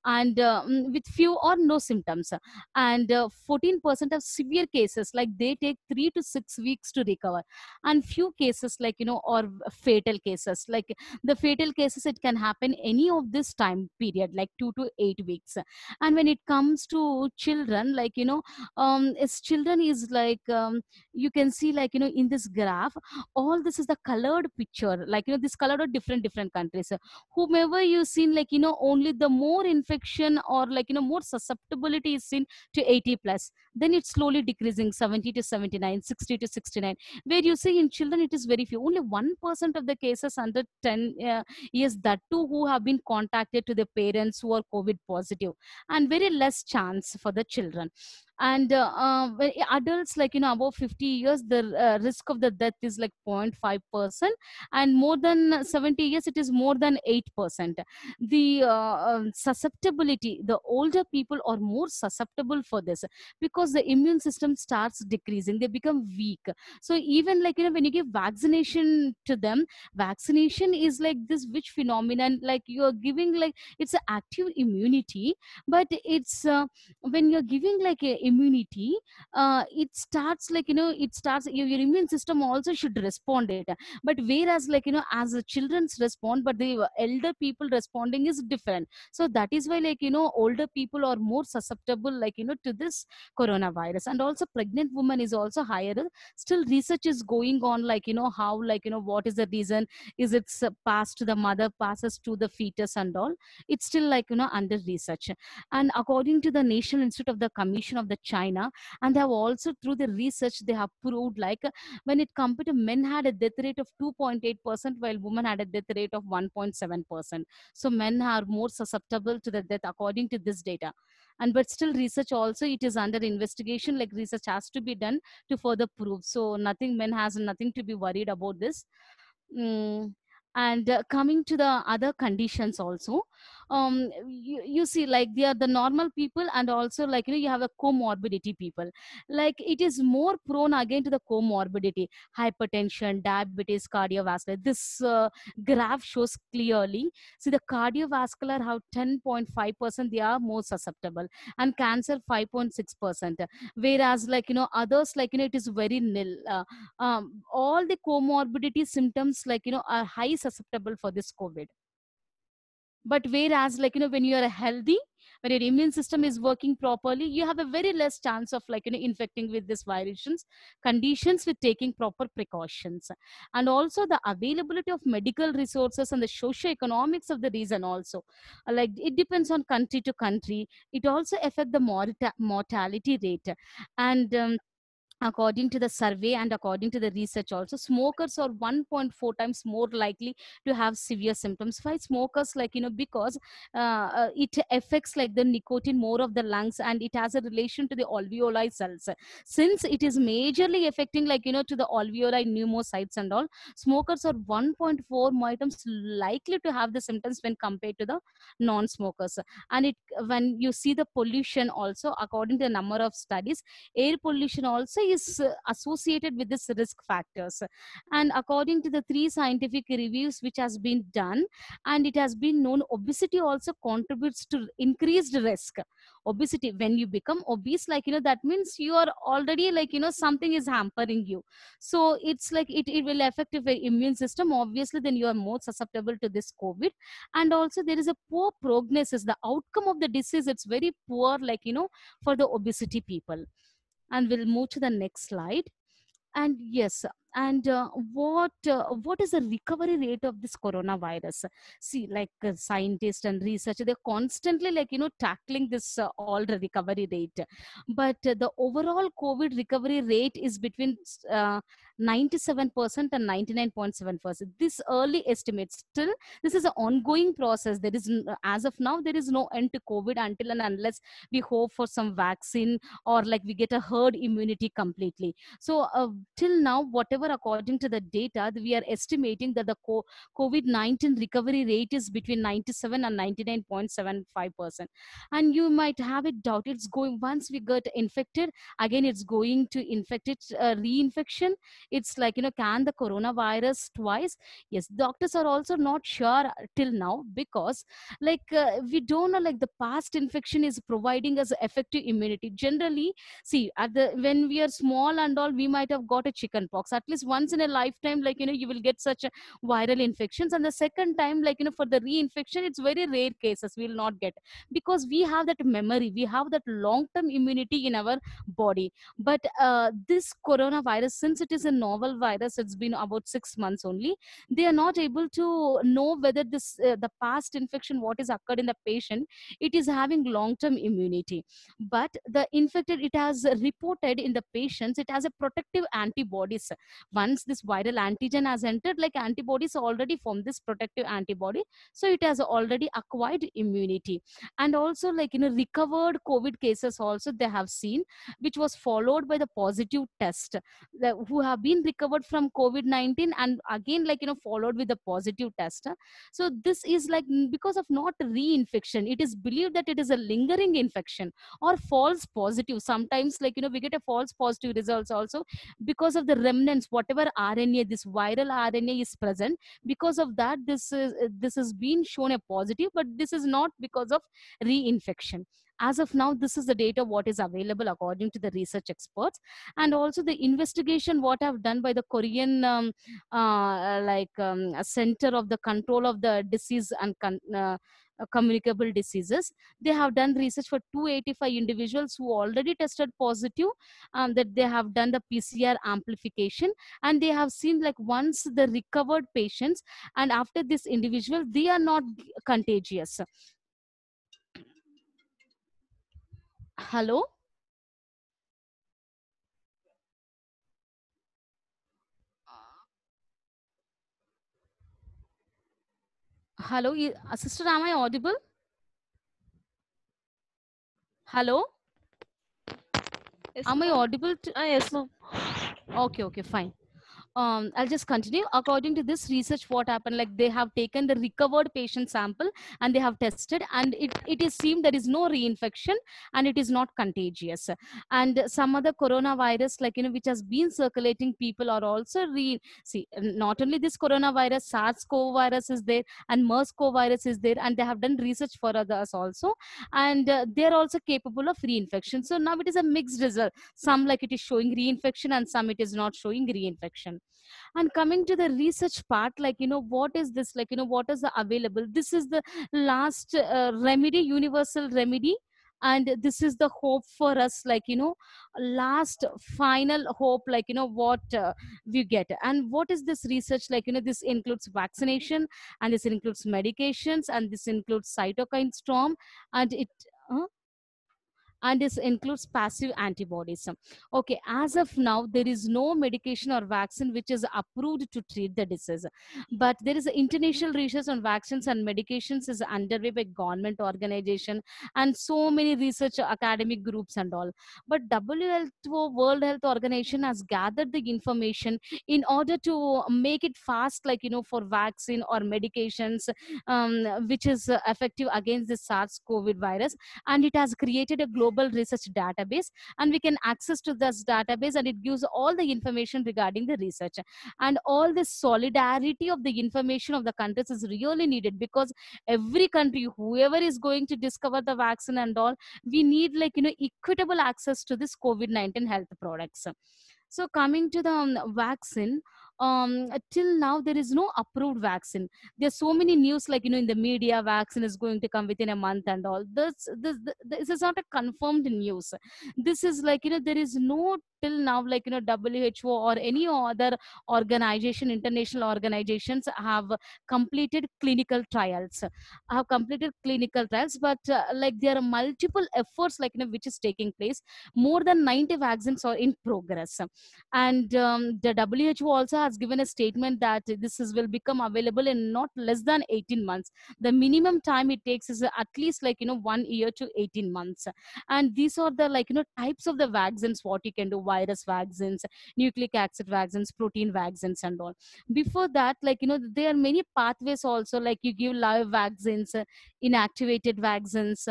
And um, with few or no symptoms. And uh, 14% of severe cases like they take 3 to 6 weeks to recover. And few cases like you know or fatal cases like the fatal cases it can happen any of this time period like 2 to 8 weeks. And when it comes to children like you know um children is like um, you can see like you know in this graph all this is the colored picture like you know this colored are different different countries. Whomever you seen like you know only the more infection or like you know more susceptibility is seen to 80 plus then it's slowly decreasing 70 to 79 60 to 69 where you see in children it is very few. Only 1% of the cases under 10 uh, years that too who have been contacted to the parents who are covid positive and very less chance for the children. And uh, uh, adults like you know above 50 years the uh, risk of the death is like 0.5 percent and more than 70 years it is more than 8 percent. The uh, um, susceptibility the older people are more susceptible for this because the immune system starts decreasing they become weak. So even like you know when you give vaccination to them vaccination is like this which phenomenon like you're giving like it's an active immunity but it's uh, when you're giving like a immunity uh, it starts like you know it starts your, your immune system also should respond it. But whereas like you know as the children's respond but the elder people responding is different. So that is why like you know older people are more susceptible like you know to this coronavirus. And also pregnant woman is also higher. Still research is going on like you know how like you know what is the reason? Is it passed to the mother passes to the fetus and all? It's still like you know under research. And according to the national institute of the commission of the china and they have also through the research they have proved like when it compared to men had a death rate of 2.8 percent while women had a death rate of 1.7 percent. So men are more susceptible to the death according to this data and but still research also it is under investigation like research has to be done to further prove. So nothing men has nothing to be worried about this. Mm, and uh, coming to the other conditions also um you, you see like they are the normal people and also like you know you have a comorbidity people. Like it is more prone again to the comorbidity hypertension diabetes cardiovascular. This uh, graph shows clearly. See the cardiovascular have 10.5 percent they are more susceptible and cancer 5.6 percent. Whereas like you know others like you know it is very nil uh, um, all the comorbidity symptoms like you know are high susceptible for this covid. But whereas like you know when you are healthy when your immune system is working properly you have a very less chance of like you know infecting with these viruses conditions with taking proper precautions. And also the availability of medical resources and the socio-economics of the region also. Like it depends on country to country. It also affect the morta- mortality rate. And um, according to the survey and according to the research also smokers are 1.4 times more likely to have severe symptoms. Why smokers? Like you know because uh, uh, it affects like the nicotine more of the lungs and it has a relation to the alveoli cells. Since it is majorly affecting like you know to the alveoli pneumocytes and all smokers are 1.4 more times likely to have the symptoms when compared to the non-smokers. And it when you see the pollution also according to the number of studies air pollution also uh, associated with this risk factors. And according to the three scientific reviews which has been done and it has been known obesity also contributes to increased risk. Obesity when you become obese like you know that means you are already like you know something is hampering you. So it's like it, it will affect your immune system obviously then you are more susceptible to this covid. And also there is a poor prognosis the outcome of the disease it's very poor like you know for the obesity people and we'll move to the next slide. And yes and uh, what uh, what is the recovery rate of this coronavirus? See like uh, scientists and researchers they're constantly like you know tackling this uh, all the recovery rate. But uh, the overall covid recovery rate is between uh, 97% and 99.7% this early estimate still this is an ongoing process. There is as of now there is no end to covid until and unless we hope for some vaccine or like we get a herd immunity completely. So uh, till now whatever according to the data we are estimating that the covid-19 recovery rate is between 97 and 99.75% and you might have it doubt it's going once we get infected again it's going to infect it uh, reinfection. It's like you know can the coronavirus twice? Yes doctors are also not sure till now because like uh, we don't know like the past infection is providing us effective immunity. Generally see at the when we are small and all we might have got a chicken pox at least once in a lifetime like you know you will get such a viral infections. And the second time like you know for the reinfection it's very rare cases we will not get because we have that memory we have that long term immunity in our body. But uh, this coronavirus since it is a novel virus it's been about 6 months only they are not able to know whether this uh, the past infection what is occurred in the patient it is having long term immunity. But the infected it has reported in the patients it has a protective antibodies once this viral antigen has entered like antibodies already form this protective antibody so it has already acquired immunity. And also like you know recovered covid cases also they have seen which was followed by the positive test who have been recovered from covid-19 and again like you know followed with the positive test. So this is like because of not reinfection it is believed that it is a lingering infection or false positive. Sometimes like you know we get a false positive results also because of the remnants whatever rna this viral rna is present. Because of that this is this has been shown a positive but this is not because of reinfection. As of now this is the data what is available according to the research experts. And also the investigation what i've done by the korean um, uh, like um, center of the control of the disease and con- uh, communicable diseases. They have done research for 285 individuals who already tested positive um, that they have done the pcr amplification and they have seen like once the recovered patients and after this individual they are not contagious. Hello hello uh, sister am i audible hello Yes, am i audible to uh, yes, ma'am. okay okay fine um, I'll just continue. According to this research, what happened, like they have taken the recovered patient sample and they have tested, and it, it is seen there is no reinfection and it is not contagious. And some other coronavirus, like you know, which has been circulating, people are also re see. Not only this coronavirus, SARS-CoV virus is there, and MERS-CoV virus is there, and they have done research for others also, and uh, they are also capable of reinfection. So now it is a mixed result. Some like it is showing reinfection, and some it is not showing reinfection and coming to the research part like you know what is this like you know what is the available? This is the last uh, remedy universal remedy. And this is the hope for us like you know last final hope like you know what uh, we get. And what is this research like you know this includes vaccination and this includes medications and this includes cytokine storm and it uh, and this includes passive antibodies. Okay, as of now, there is no medication or vaccine which is approved to treat the disease, but there is international research on vaccines and medications is underway by government organization and so many research academic groups and all. But WHO World Health Organization has gathered the information in order to make it fast, like you know, for vaccine or medications, um, which is effective against the SARS-CoV virus, and it has created a global research database, and we can access to this database, and it gives all the information regarding the research, and all this solidarity of the information of the countries is really needed because every country, whoever is going to discover the vaccine and all, we need like you know equitable access to this COVID-19 health products. So coming to the um, vaccine, um till now there is no approved vaccine. There's so many news like you know in the media vaccine is going to come within a month and all. This this this is not a confirmed news. This is like you know there is no till now like you know who or any other organization international organizations have completed clinical trials have completed clinical trials but uh, like there are multiple efforts like you know which is taking place. More than 90 vaccines are in progress. And um, the who also has given a statement that this is, will become available in not less than 18 months. The minimum time it takes is at least like you know one year to 18 months. And these are the like you know types of the vaccines what you can do virus vaccines nucleic acid vaccines protein vaccines and all. Before that like you know there are many pathways also like you give live vaccines inactivated vaccines.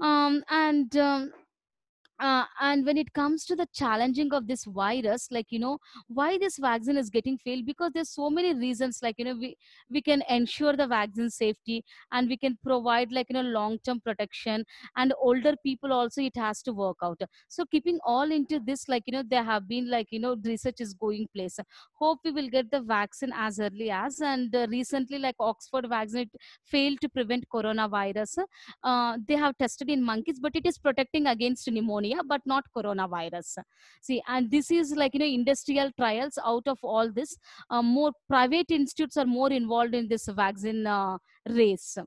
Um and um, uh, and when it comes to the challenging of this virus like you know why this vaccine is getting failed? Because there's so many reasons like you know we we can ensure the vaccine safety and we can provide like you know long term protection and older people also it has to work out. So keeping all into this like you know there have been like you know research is going place. Hope we will get the vaccine as early as and uh, recently like oxford vaccine failed to prevent coronavirus. Uh, they have tested in monkeys but it is protecting against pneumonia pneumonia but not coronavirus. See and this is like you know industrial trials out of all this uh, more private institutes are more involved in this vaccine uh, race.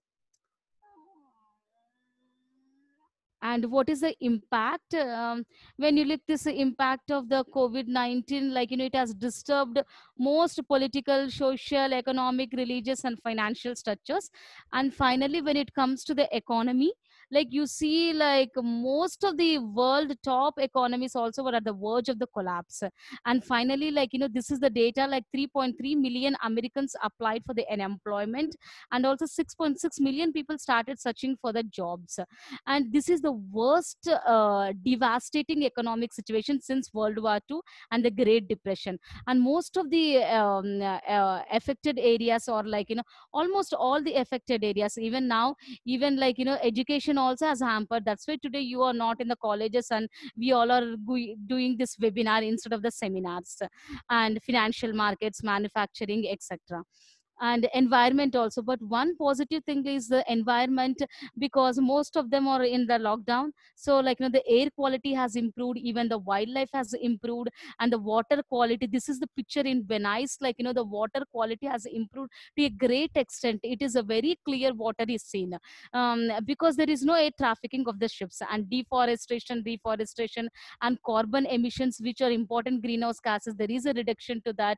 And what is the impact? Um, when you look this impact of the covid-19 like you know it has disturbed most political social economic religious and financial structures. And finally when it comes to the economy like you see like most of the world top economies also were at the verge of the collapse. And finally like you know this is the data like 3.3 million americans applied for the unemployment and also 6.6 million people started searching for the jobs. And this is the worst uh, devastating economic situation since world war ii and the great depression. And most of the um, uh, affected areas or like you know almost all the affected areas even now even like you know education also has hampered. That's why today you are not in the colleges and we all are doing this webinar instead of the seminars and financial markets manufacturing etc and environment also. But one positive thing is the environment because most of them are in the lockdown. So like you know the air quality has improved even the wildlife has improved and the water quality this is the picture in venice like you know the water quality has improved to a great extent. It is a very clear water is seen um, because there is no air trafficking of the ships and deforestation reforestation and carbon emissions which are important greenhouse gases there is a reduction to that.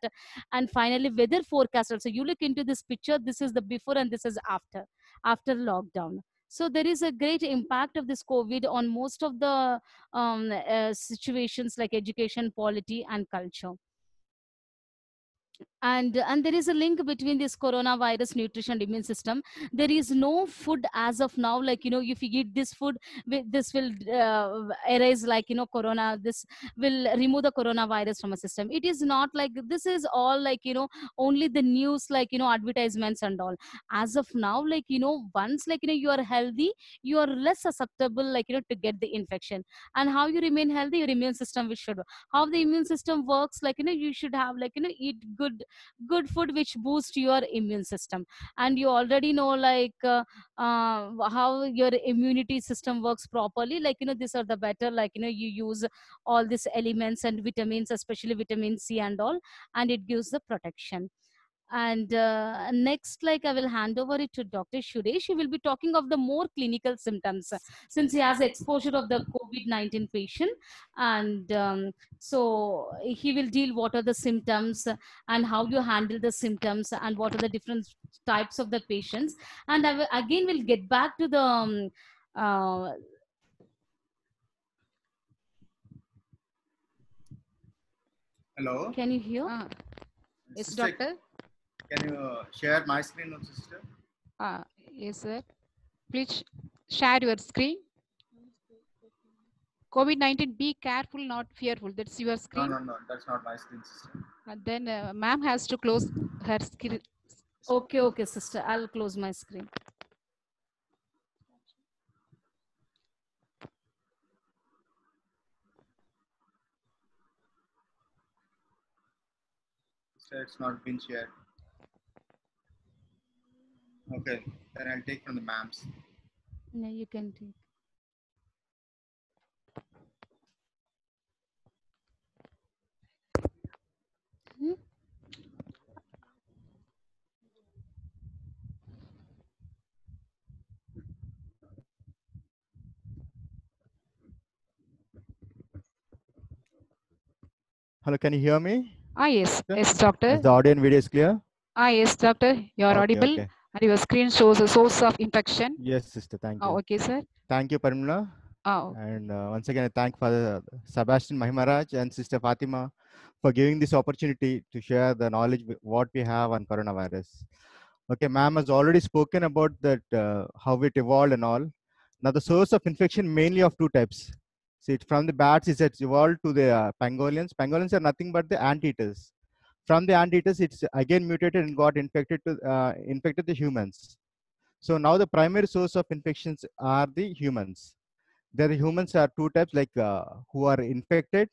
And finally weather forecast also. You look into this picture this is the before and this is after after lockdown. So there is a great impact of this covid on most of the um, uh, situations like education polity and culture and and there is a link between this coronavirus nutrition and immune system. There is no food as of now like you know if you eat this food this will uh, erase like you know corona this will remove the coronavirus from a system. It is not like this is all like you know only the news like you know advertisements and all. As of now like you know once like you know you are healthy you are less susceptible like you know to get the infection. And how you remain healthy your immune system will should how the immune system works like you know you should have like you know eat good good food which boost your immune system. And you already know like uh, uh, how your immunity system works properly. Like you know these are the better like you know you use all these elements and vitamins especially vitamin c and all and it gives the protection And uh, next, like I will hand over it to Dr. Suresh. He will be talking of the more clinical symptoms uh, since he has exposure of the COVID-19 patient. And um, so he will deal what are the symptoms uh, and how you handle the symptoms and what are the different types of the patients. And I will, again, will get back to the um, uh, Hello. can you hear? Ah, yes, Sister, doctor. Can you uh, share my screen also, sister? Ah, yes, sir. Please share your screen. COVID-19, be careful, not fearful. That's your No, screen. no, no. That's not my screen, sister. And then uh, ma'am has to close her screen. Okay, okay, sister. I'll close my screen. Sister, it's not been shared. Okay, then I'll take from the ma'ams. No, you can take. Hmm? Hello, can you hear me? Ah, yes, yes, doctor. Is the audio and video is clear? Ah, yes, doctor. You are Okay, audible okay. And your screen shows a source of infection. Yes, sister. Thank Ah, you. okay, sir. Thank you, Parimala. Ah, okay. And uh, once again, I thank Father Sebastian Mahimaraj and Sister Fatima for giving this opportunity to share the knowledge what we have on coronavirus. Okay, ma'am has already spoken about that uh, how it evolved and all. Now, the source of infection mainly of two types. See, it from the bats, is it's evolved to the uh, pangolins. Pangolins are nothing but the anteaters. From the anteaters, it's again mutated and got infected to uh, infected the humans. So now the primary source of infections are the humans. There the humans are two types like uh, who are infected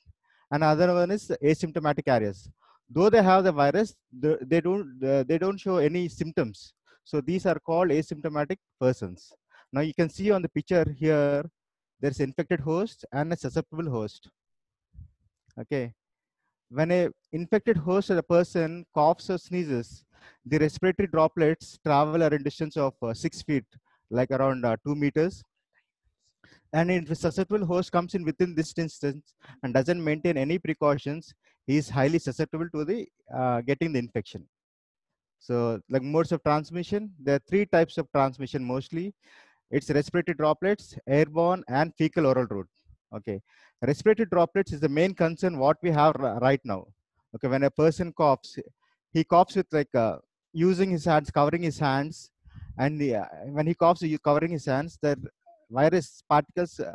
and other one is asymptomatic carriers though they have the virus the, they don't they don't show any symptoms. So these are called asymptomatic persons. Now you can see on the picture here there's infected host and a susceptible host. Okay when a infected host or a person coughs or sneezes the respiratory droplets travel at a distance of uh, six feet like around uh, two meters and if a susceptible host comes in within this distance and doesn't maintain any precautions, he is highly susceptible to the uh, getting the infection. So, like modes of transmission, there are three types of transmission mostly. It's respiratory droplets, airborne, and fecal oral route. Okay, respiratory droplets is the main concern what we have right now. Okay, when a person coughs, he coughs with like uh, using his hands, covering his hands, and the, uh, when he coughs, he covering his hands, the virus particles uh,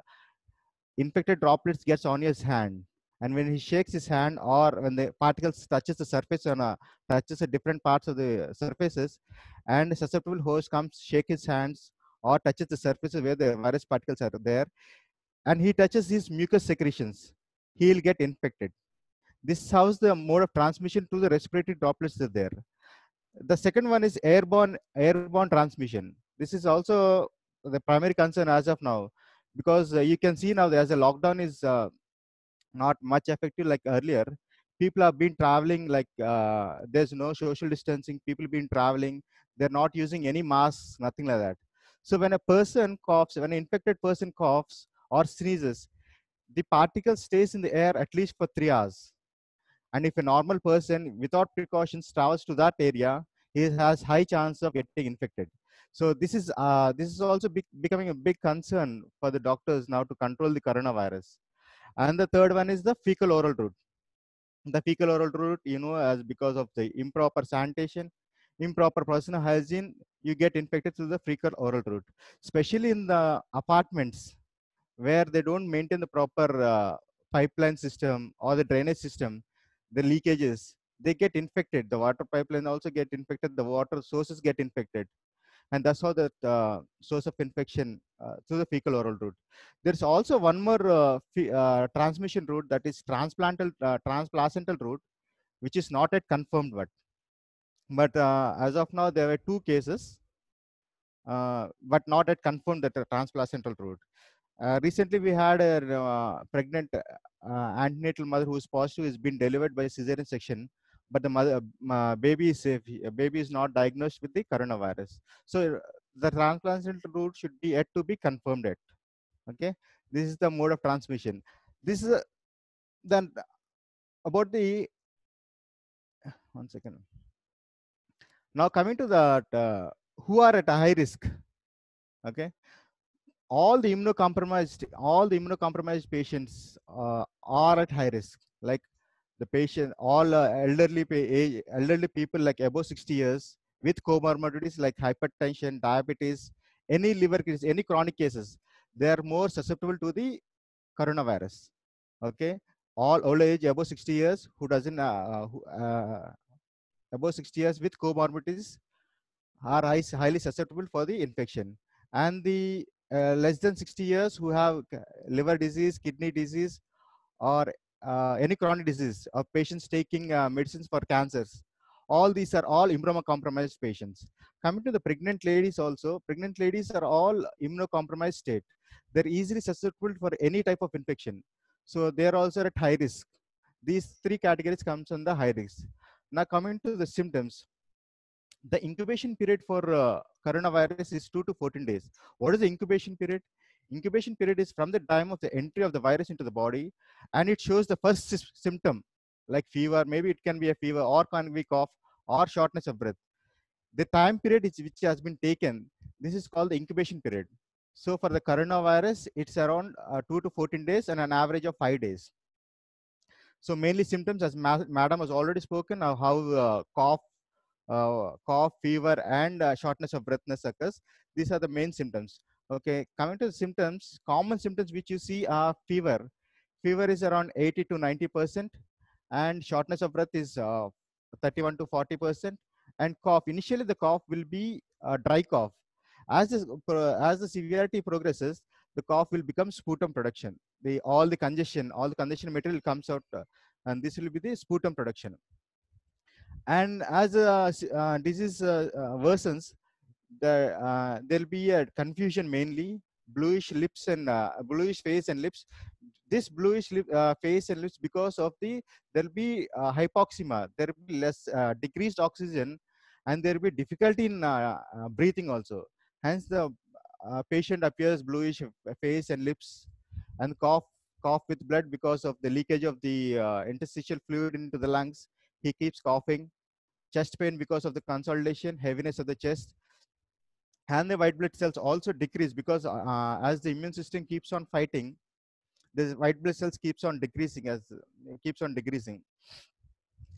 infected droplets gets on his hand and when he shakes his hand or when the particles touches the surface on a touches the different parts of the surfaces and susceptible host comes shake his hands or touches the surfaces where the virus particles are there and he touches these mucus secretions. He will get infected. This is how the mode of transmission to the respiratory droplets there. The second one is airborne airborne transmission. This is also the primary concern as of now because uh, you can see now as a lockdown is uh, not much effective like earlier people have been traveling like uh, there's no social distancing people been traveling they're not using any masks nothing like that. So when a person coughs when an infected person coughs or sneezes the particle stays in the air at least for 3 hours. And if a normal person without precautions travels to that area he has high chance of getting infected. So this is uh, this is also bec becoming a big concern for the doctors now to control the coronavirus. And the third one is the fecal oral route. The fecal oral route you know as because of the improper sanitation improper personal hygiene you get infected through the fecal oral route. Especially in the apartments where they don't maintain the proper uh, pipeline system or the drainage system the leakages they get infected. The water pipeline also get infected the water sources get infected. And that's how the uh, source of infection uh, through the fecal oral route. There's also one more uh, uh, transmission route that is transplantal uh, transplacental route which is not yet confirmed but but as of now there were two cases but not yet confirmed that the transplacental route uh, recently we had a uh, pregnant uh, antenatal mother who is positive has been delivered by cesarean section but the mother, uh, baby is safe. Baby is not diagnosed with the coronavirus. So uh, the transplant route should be yet to be confirmed yet. Okay, this is the mode of transmission. This is then about the one second. Now coming to that, uh, who are at a high risk. Okay, all the immunocompromised, all the immunocompromised patients uh, are at high risk. Like the patient, all uh, elderly elderly people like above 60 years with comorbidities like hypertension, diabetes, any liver case, any chronic cases, they are more susceptible to the coronavirus. Okay, all old age above 60 years who doesn't uh, who, uh, above 60 years with comorbidities are highly susceptible for the infection and the uh, less than 60 years who have liver disease kidney disease or uh, any chronic disease of patients taking uh, medicines for cancers. All these are all immunocompromised patients. Coming to the pregnant ladies also pregnant ladies are all immunocompromised state. They're easily susceptible for any type of infection. So they're also at high risk. These three categories comes on the high risk. Now coming to the symptoms the incubation period for uh, coronavirus is 2 to 14 days. What is the incubation period? Incubation period is from the time of the entry of the virus into the body and it shows the first symptom like fever. Maybe it can be a fever or can be cough or shortness of breath. The time period is which has been taken this is called the incubation period. So for the coronavirus it's around uh, 2 to 14 days and an average of 5 days. So mainly symptoms as ma- madam has already spoken of how uh, cough cough, fever, and uh, shortness of breathness occurs. These are the main symptoms. Okay, coming to the symptoms, common symptoms which you see are fever. Fever is around 80 to 90 percent, and shortness of breath is uh, 31 to 40 percent, and cough. Initially, the cough will be a dry cough. As pro- as the severity progresses, the cough will become sputum production. The all the congestion, all the congestion material comes out, uh, and this will be the sputum production and as uh, s- uh, disease uh, uh, worsens uh, there'll be a confusion mainly. Bluish lips and uh, bluish face and lips. This bluish lip, uh, face and lips because of the there'll be uh, hypoxemia. There'll be less uh, decreased oxygen and there'll be difficulty in uh, uh, breathing also. Hence the uh, patient appears bluish face and lips and cough cough with blood because of the leakage of the uh, interstitial fluid into the lungs. He keeps coughing chest pain because of the consolidation heaviness of the chest and the white blood cells also decrease because uh, as the immune system keeps on fighting the white blood cells keeps on decreasing as uh, keeps on decreasing.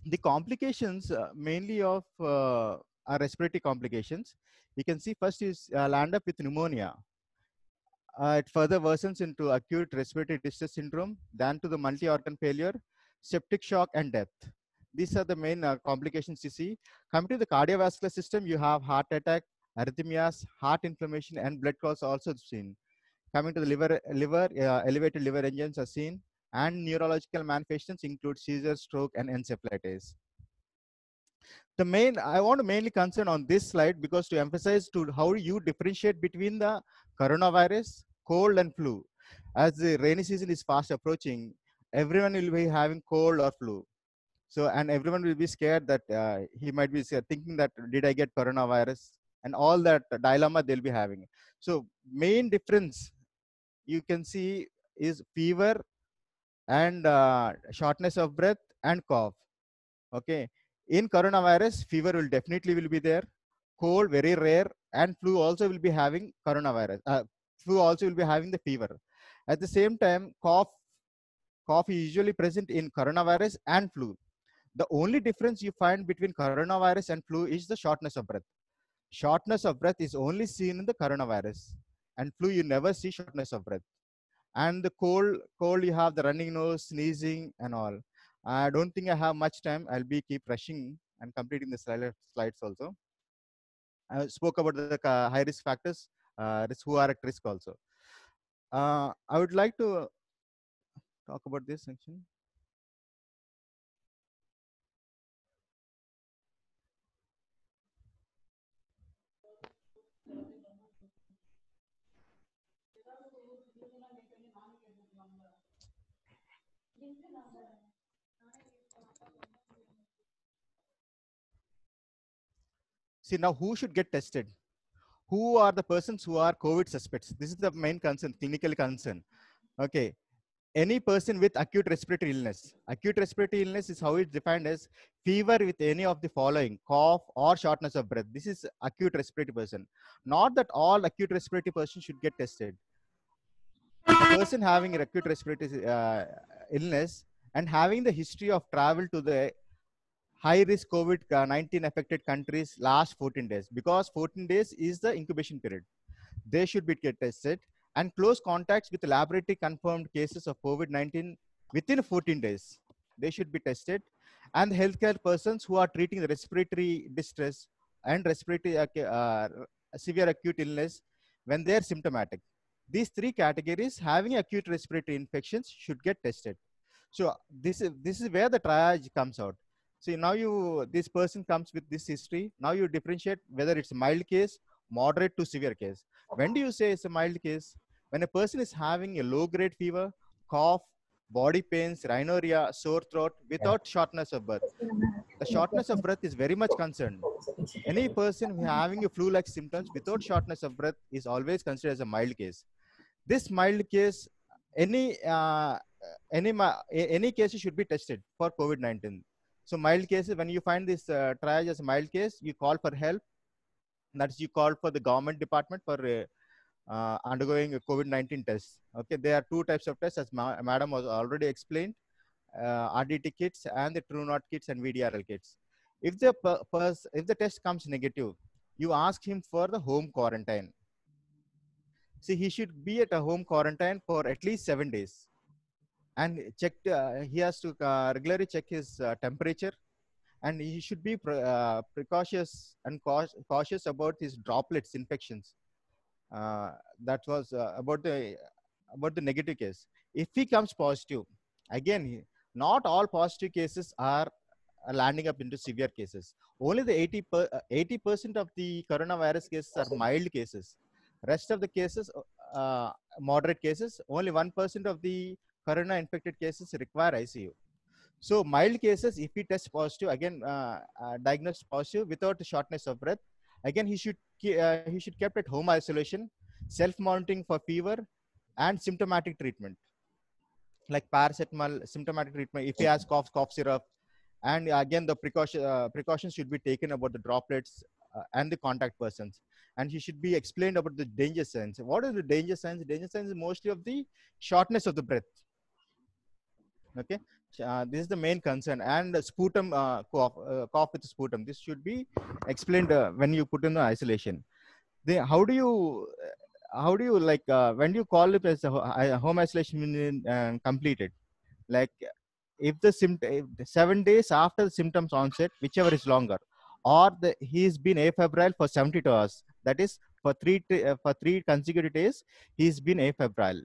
The complications uh, mainly of uh, are respiratory complications. You can see first is uh, land up with pneumonia. Uh, it further worsens into acute respiratory distress syndrome then to the multi-organ failure septic shock and death these are the main uh, complications you see. Coming to the cardiovascular system you have heart attack arrhythmias heart inflammation and blood clots also seen. Coming to the liver liver uh, elevated liver enzymes are seen and neurological manifestations include seizure stroke and encephalitis. The main i want to mainly concern on this slide because to emphasize to how you differentiate between the coronavirus cold and flu. As the rainy season is fast approaching everyone will be having cold or flu so and everyone will be scared that uh, he might be thinking that did i get coronavirus? And all that dilemma they'll be having. So main difference you can see is fever and uh, shortness of breath and cough. Okay? In coronavirus fever will definitely will be there. Cold very rare and flu also will be having coronavirus uh, flu also will be having the fever. At the same time cough cough is usually present in coronavirus and flu the only difference you find between coronavirus and flu is the shortness of breath. Shortness of breath is only seen in the coronavirus and flu you never see shortness of breath. And the cold cold you have the running nose sneezing and all. I don't think i have much time. I'll be keep rushing and completing the slide- slides also. I spoke about the uh, high risk factors uh, who are at risk also. Uh, i would like to talk about this section See now, who should get tested? Who are the persons who are COVID suspects? This is the main concern, clinical concern. Okay, any person with acute respiratory illness. Acute respiratory illness is how it's defined as fever with any of the following cough or shortness of breath. This is acute respiratory person. Not that all acute respiratory person should get tested. A person having an acute respiratory uh, illness and having the history of travel to the high risk COVID 19 affected countries last 14 days because 14 days is the incubation period. They should be tested and close contacts with laboratory confirmed cases of COVID 19 within 14 days. They should be tested. And healthcare persons who are treating the respiratory distress and respiratory uh, severe acute illness when they are symptomatic. These three categories having acute respiratory infections should get tested. So this is this is where the triage comes out. See now you this person comes with this history. Now you differentiate whether it's a mild case, moderate to severe case. When do you say it's a mild case? When a person is having a low grade fever, cough, body pains, rhinorrhea, sore throat without shortness of breath. The shortness of breath is very much concerned. Any person having a flu-like symptoms without shortness of breath is always considered as a mild case. This mild case, any uh, any any cases should be tested for COVID-19. So mild cases, when you find this uh, triage as a mild case, you call for help. That's you call for the government department for uh, uh, undergoing a COVID-19 test. Okay, there are two types of tests, as ma- Madam was already explained, uh, RDT kits and the TrueNat kits and VDRL kits. If the if the test comes negative, you ask him for the home quarantine. See, he should be at a home quarantine for at least seven days, and check. Uh, he has to uh, regularly check his uh, temperature, and he should be pre- precautious and cautious about his droplets infections. That was about the about the negative case. If he comes positive again not all positive cases are landing up into severe cases. Only the 80 per, uh, 80% of the coronavirus cases are mild cases. Rest of the cases uh, moderate cases only 1% of the corona infected cases require icu so mild cases if he tests positive again uh, uh, diagnosed positive without shortness of breath again he should uh, he should kept at home isolation self monitoring for fever and symptomatic treatment. Like paracetamol symptomatic treatment if he has cough cough syrup and again the precaution uh, precautions should be taken about the droplets uh, and the contact persons. And he should be explained about the danger signs. What are the danger signs? Danger signs is mostly of the shortness of the breath okay? Uh, this is the main concern. And sputum uh, cough uh, cough with sputum. This should be explained uh, when you put in the isolation. Then how do you how do you like uh, when you call it as a home isolation uh, completed? Like if the symptom seven days after the symptoms onset whichever is longer or the, he's been afebrile for 72 hours that is for three uh, for three consecutive days he's been afebrile.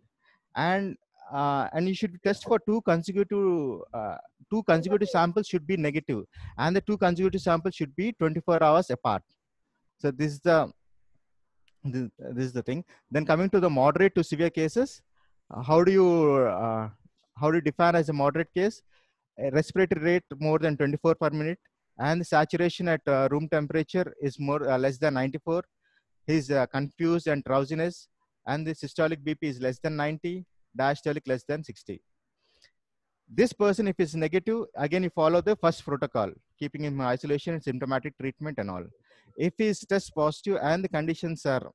And uh, and you should test for two consecutive uh, two consecutive samples should be negative and the two consecutive samples should be 24 hours apart. So this is the this, is the thing. Then coming to the moderate to severe cases uh, how do you uh, how do you define as a moderate case? A respiratory rate more than 24 per minute and the saturation at uh, room temperature is more less than 94 he's confused and drowsiness and the systolic bp is less than 90 diastolic less than 60 this person if it's negative again you follow the first protocol keeping him in isolation and symptomatic treatment and all. If he's test positive and the conditions are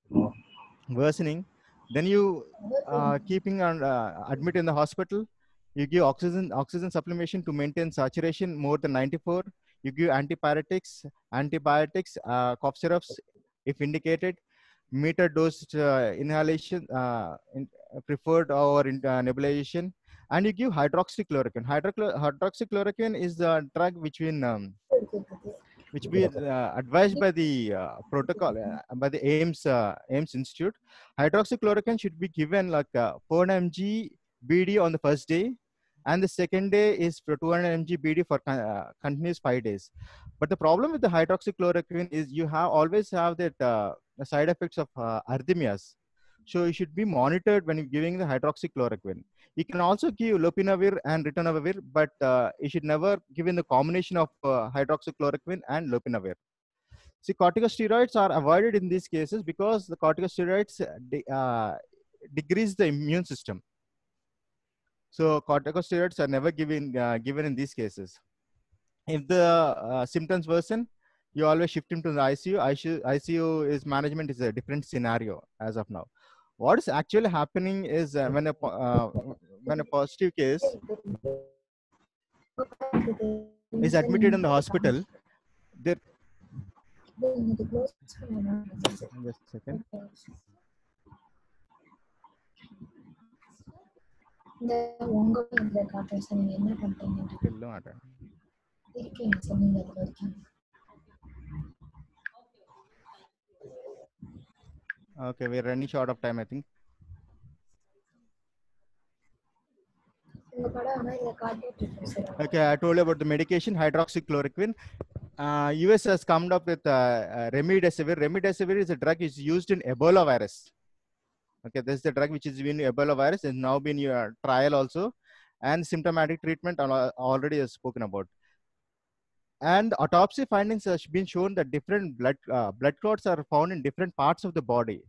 worsening then you uh, keeping on uh, admit in the hospital. You give oxygen oxygen supplementation to maintain saturation more than 94 you give antipyretics antibiotics uh, cough syrups if indicated. Meter dose uh, inhalation uh, in, preferred or in, uh, nebulization and you give hydroxychloroquine hydroxychloroquine is the drug which been um, which be uh, advised by the uh, protocol uh, by the AIIMS uh, AIIMS Institute. Hydroxychloroquine should be given like uh, 400 mg BD on the first day, and the second day is for 200 mg BD for uh, continuous five days. But the problem with the hydroxychloroquine is you have always have that uh, side effects of uh, arrhythmias. So you should be monitored when you're giving the hydroxychloroquine. You can also give lopinavir and ritonavir, but uh, you should never give in the combination of uh, hydroxychloroquine and lopinavir. See, corticosteroids are avoided in these cases because the corticosteroids uh, de- uh, decrease the immune system. So corticosteroids are never given uh, given in these cases. If the uh, symptoms worsen, you always shift him to the ICU. ICU, ICU is management is a different scenario as of now What is actually happening is uh, when a po- uh, when a positive case is admitted in the hospital, there. Just a second. இந்த உங்க இதுல காட்டுறேன் sir நீங்க என்ன பண்றீங்க இல்ல மாட்டேன். இருக்கீங்க சொன்னீங்க அதுல இருக்கீங்க Okay, we're running short of time, I think. Okay, I told you about the medication hydroxychloroquine. Uh, US has come up with uh, uh, remdesivir. Remdesivir is a drug is used in Ebola virus. Okay, this is the drug which is in Ebola virus and now been your trial also, and symptomatic treatment already has spoken about. And autopsy findings has been shown that different blood uh, blood clots are found in different parts of the body.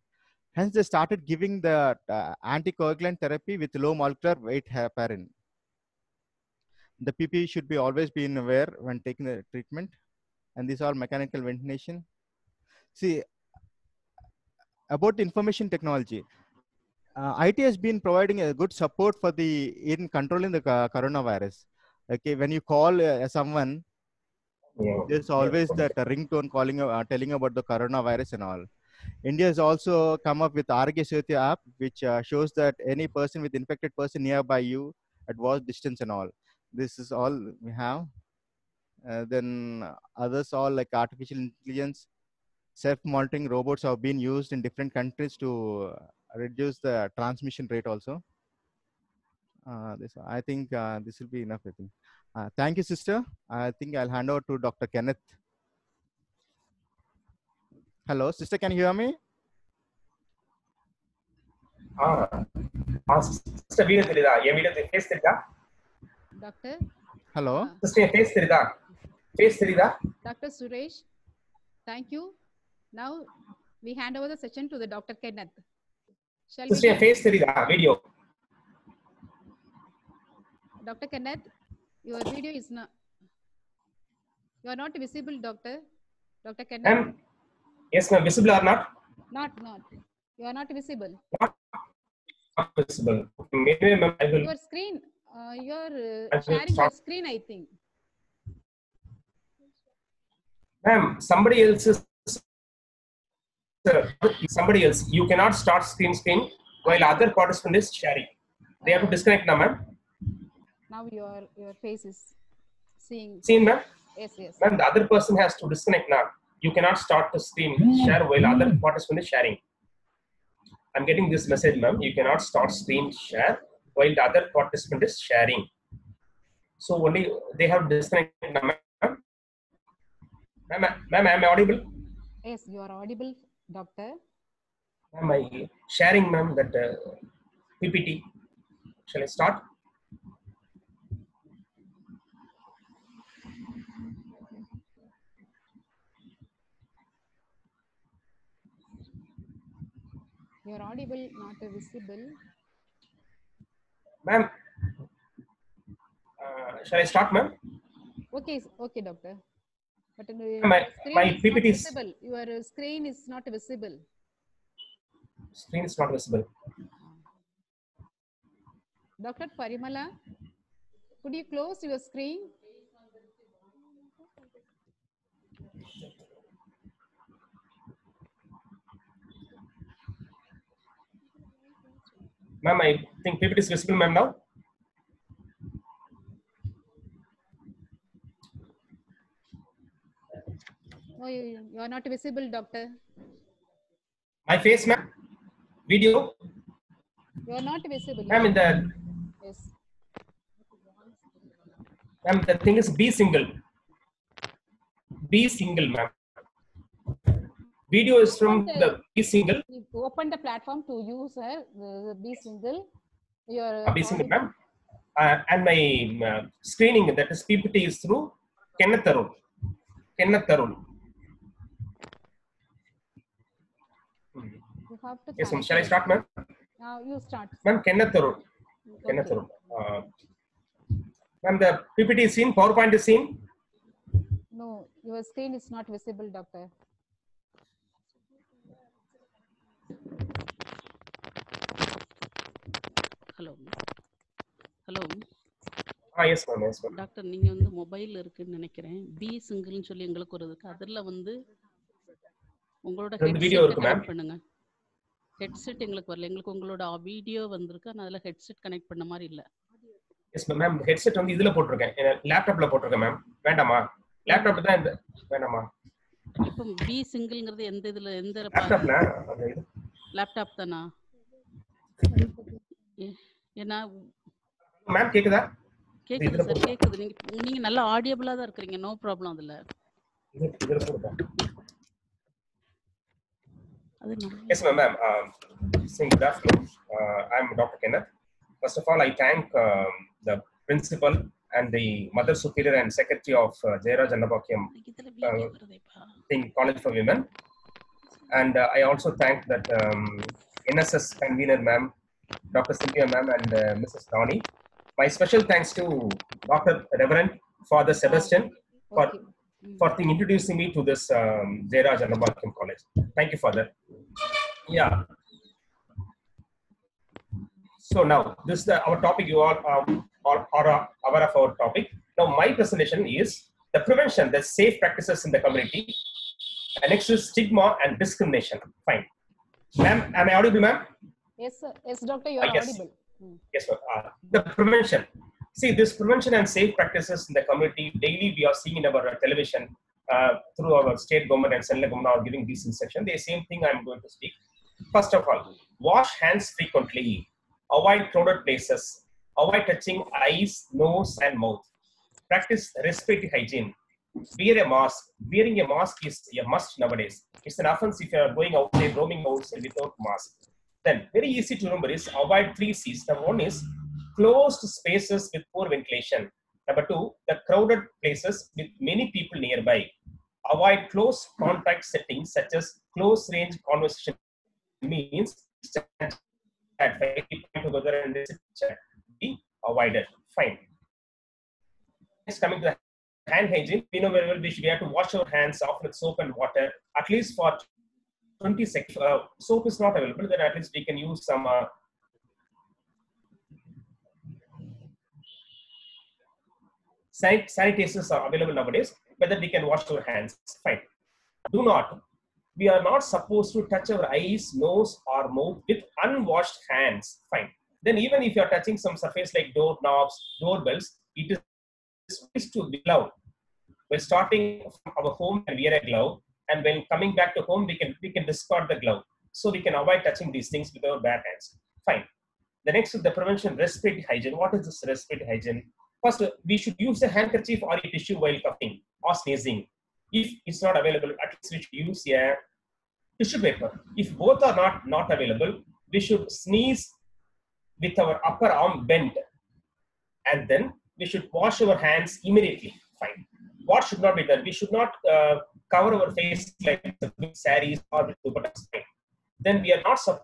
Hence, they started giving the uh, anticoagulant therapy with low molecular weight heparin the PP should be always been aware when taking the treatment. And these are mechanical ventilation. See, about information technology, uh, IT has been providing a good support for the in controlling the co- coronavirus. Okay, when you call uh, someone, there's always that uh, ringtone calling, uh, telling about the coronavirus and all. India has also come up with Aarogya Setu app, which uh, shows that any person with infected person nearby you at what distance and all. This is all we have. Uh, then others all like artificial intelligence, self-monitoring robots have been used in different countries to uh, reduce the transmission rate also. Uh, this, I think uh, this will be enough. I think. Uh, thank you, sister. I think I'll hand over to Dr. Kenneth. Hello, sister. Can you hear me? Ah ah sister video தெரியுதா என் video face தெரியுதா Doctor, Hello. Sister என் face தெரியுதா face தெரியுதா Dr. Suresh, thank you. Now we hand over the session to the Dr. Kenneth. Shall sister N we? Face தெரியுதா video Dr. Kenneth, your video is not. You are not visible, Doctor. Dr. Ma'am Kenneth, S Yes, ma'am. Visible or not? Not, not. You are not visible. Not, not visible. Maybe, ma'am, I will. Your screen. Uh, you are uh, sharing your screen, I think. Ma'am, somebody else is. Sir, somebody else. You cannot start screen screen while other participant is sharing. They have to disconnect now, ma'am. Now your your face is seeing. Seen, ma'am. Yes, yes. Ma'am, the other person has to disconnect now. You cannot start the stream share while other participant is sharing. I'm getting this message, ma'am. You cannot start stream share while the other participant is sharing. So only they have disconnect now, ma'am. Ma'am, ma'am, am I audible? Yes, you are audible, Doctor. Ma'am, I sharing, ma'am, that uh, PPT. Shall I start? You are audible, not visible. Ma'am, uh, shall I start, ma'am? Okay, okay, doctor. But uh, My- my PPT is- visible. Your screen is not visible. Screen is not visible. Dr. Parimala, could you close your screen? Ma'am, I think PPT is visible, ma'am, now. No, you, you are not visible, doctor. My face, ma'am. Video, You are not visible. ma'am, I'm in the Yes. ma'am, the thing is B single. B single, ma'am. Video is from the B single. You Open the platform to use uh, the, the B single. Your uh, B single, ma'am. Uh, and my uh, screening, that is PPT, is through Kenneth Arun. Kenneth Arun. You have to. Yes, ma'am. Shall I start, ma'am? Now you start. Ma'am, Kenneth Arun. Kenneth Okay. Arun. Uh, ma'am, the PPT is seen, PowerPoint is seen. No, your screen is not visible, doctor. Hello. Hello. Doctor நீங்க வந்து mobile இருக்குன்னு நினைக்கிறேன். B சிங்கிள்னு சொல்லி எங்களுக்கு ஒரு இருக்கு. அதுல வந்து உங்களோட ma'am. connect பண்ணுங்க. ஹெட்செட் எங்களுக்கு வரல. எங்களுக்கு உங்களோட வீடியோ வந்திருக்கு. ஆனா அதுல ஹெட்செட் கனெக்ட் பண்ண மாதிரி இல்ல. எஸ் மேம் ஹெட்செட் வந்து இதுல போட்டிருக்கேன். லேப்டாப்ல போட்டிருக்கேன் மேம் வேண்டாமா? லேப்டாப் தான் இந்த வேண்டாமா? இப்போ பி சிங்கிள்ங்கிறது எந்த இதுல எந்த லேப்டாப்ல லேப்டாப் தானா ஏன்னா மேம் கேக்குதா கேக்குது சார் கேக்குது நீங்க நீங்க நல்லா ஆடியபிளா தான் இருக்கிறீங்க நோ ப்ராப்ளம் அதுல அது நம்ம Yes, ma'am. ma'am. Um, saying good afternoon. Uh, I'm Dr. Kenneth. First of all, I thank um, the principal and the mother superior and secretary of uh, Jairaj Annabakyam இதுல video வருதேப்பா Thing College for Women. And uh, I also thank that um, NSS convener, ma'am, Dr. Cynthia, ma'am, and uh, Mrs. Donnie. My special thanks to Dr. Reverend Father Sebastian for, for the introducing me to this um, Jayaraj Annapackiam College. Thank you, Father. Yeah. So now this is the, our topic. You all um, are, are aware of our topic. Now my presentation is the prevention, the safe practices in the community. And next is stigma and discrimination. Fine. Ma'am, am I audible, ma'am? Yes, sir. Yes, doctor, you are yes. audible. Mm. Yes, ma'am. Uh, the prevention. See, this prevention and safe practices in the community daily we are seeing in our uh, television uh, through our state government and central government are giving this instruction. The same thing I'm going to speak. First of all, wash hands frequently. Avoid crowded places. Avoid touching eyes, nose, and mouth. Practice respiratory hygiene. Wear a mask. Wearing a mask is a must nowadays. It's an offense if you are going outside, roaming outside without mask. Then, very easy to remember is avoid three C's. Number one is closed spaces with poor ventilation. Number two, the crowded places with many people nearby. Avoid close contact settings such as close range conversation means stand at five feet together and chat. Be avoided. Fine. Next, coming to the hand hygiene, we know very well we we have to wash our hands often with soap and water at least for 20 seconds. Uh, soap is not available, then at least we can use some uh, sanit- sanitizers are available nowadays, whether we can wash our hands. Fine. Do not. We are not supposed to touch our eyes, nose, or mouth with unwashed hands. Fine. Then even if you are touching some surface like door knobs, doorbells, it is wise to glove. We're starting from our home and wear a glove, and when coming back to home, we can we can discard the glove. So we can avoid touching these things with our bare hands. Fine. The next is the prevention respiratory hygiene. What is this respiratory hygiene? First, we should use a handkerchief or a tissue while coughing or sneezing. If it's not available, at least we should use a tissue paper. If both are not, not available, we should sneeze with our upper arm bent. And then we should wash our hands immediately. Fine. What should not be done? We should not uh, cover our face like with saris or with dupattas. Then we are not supposed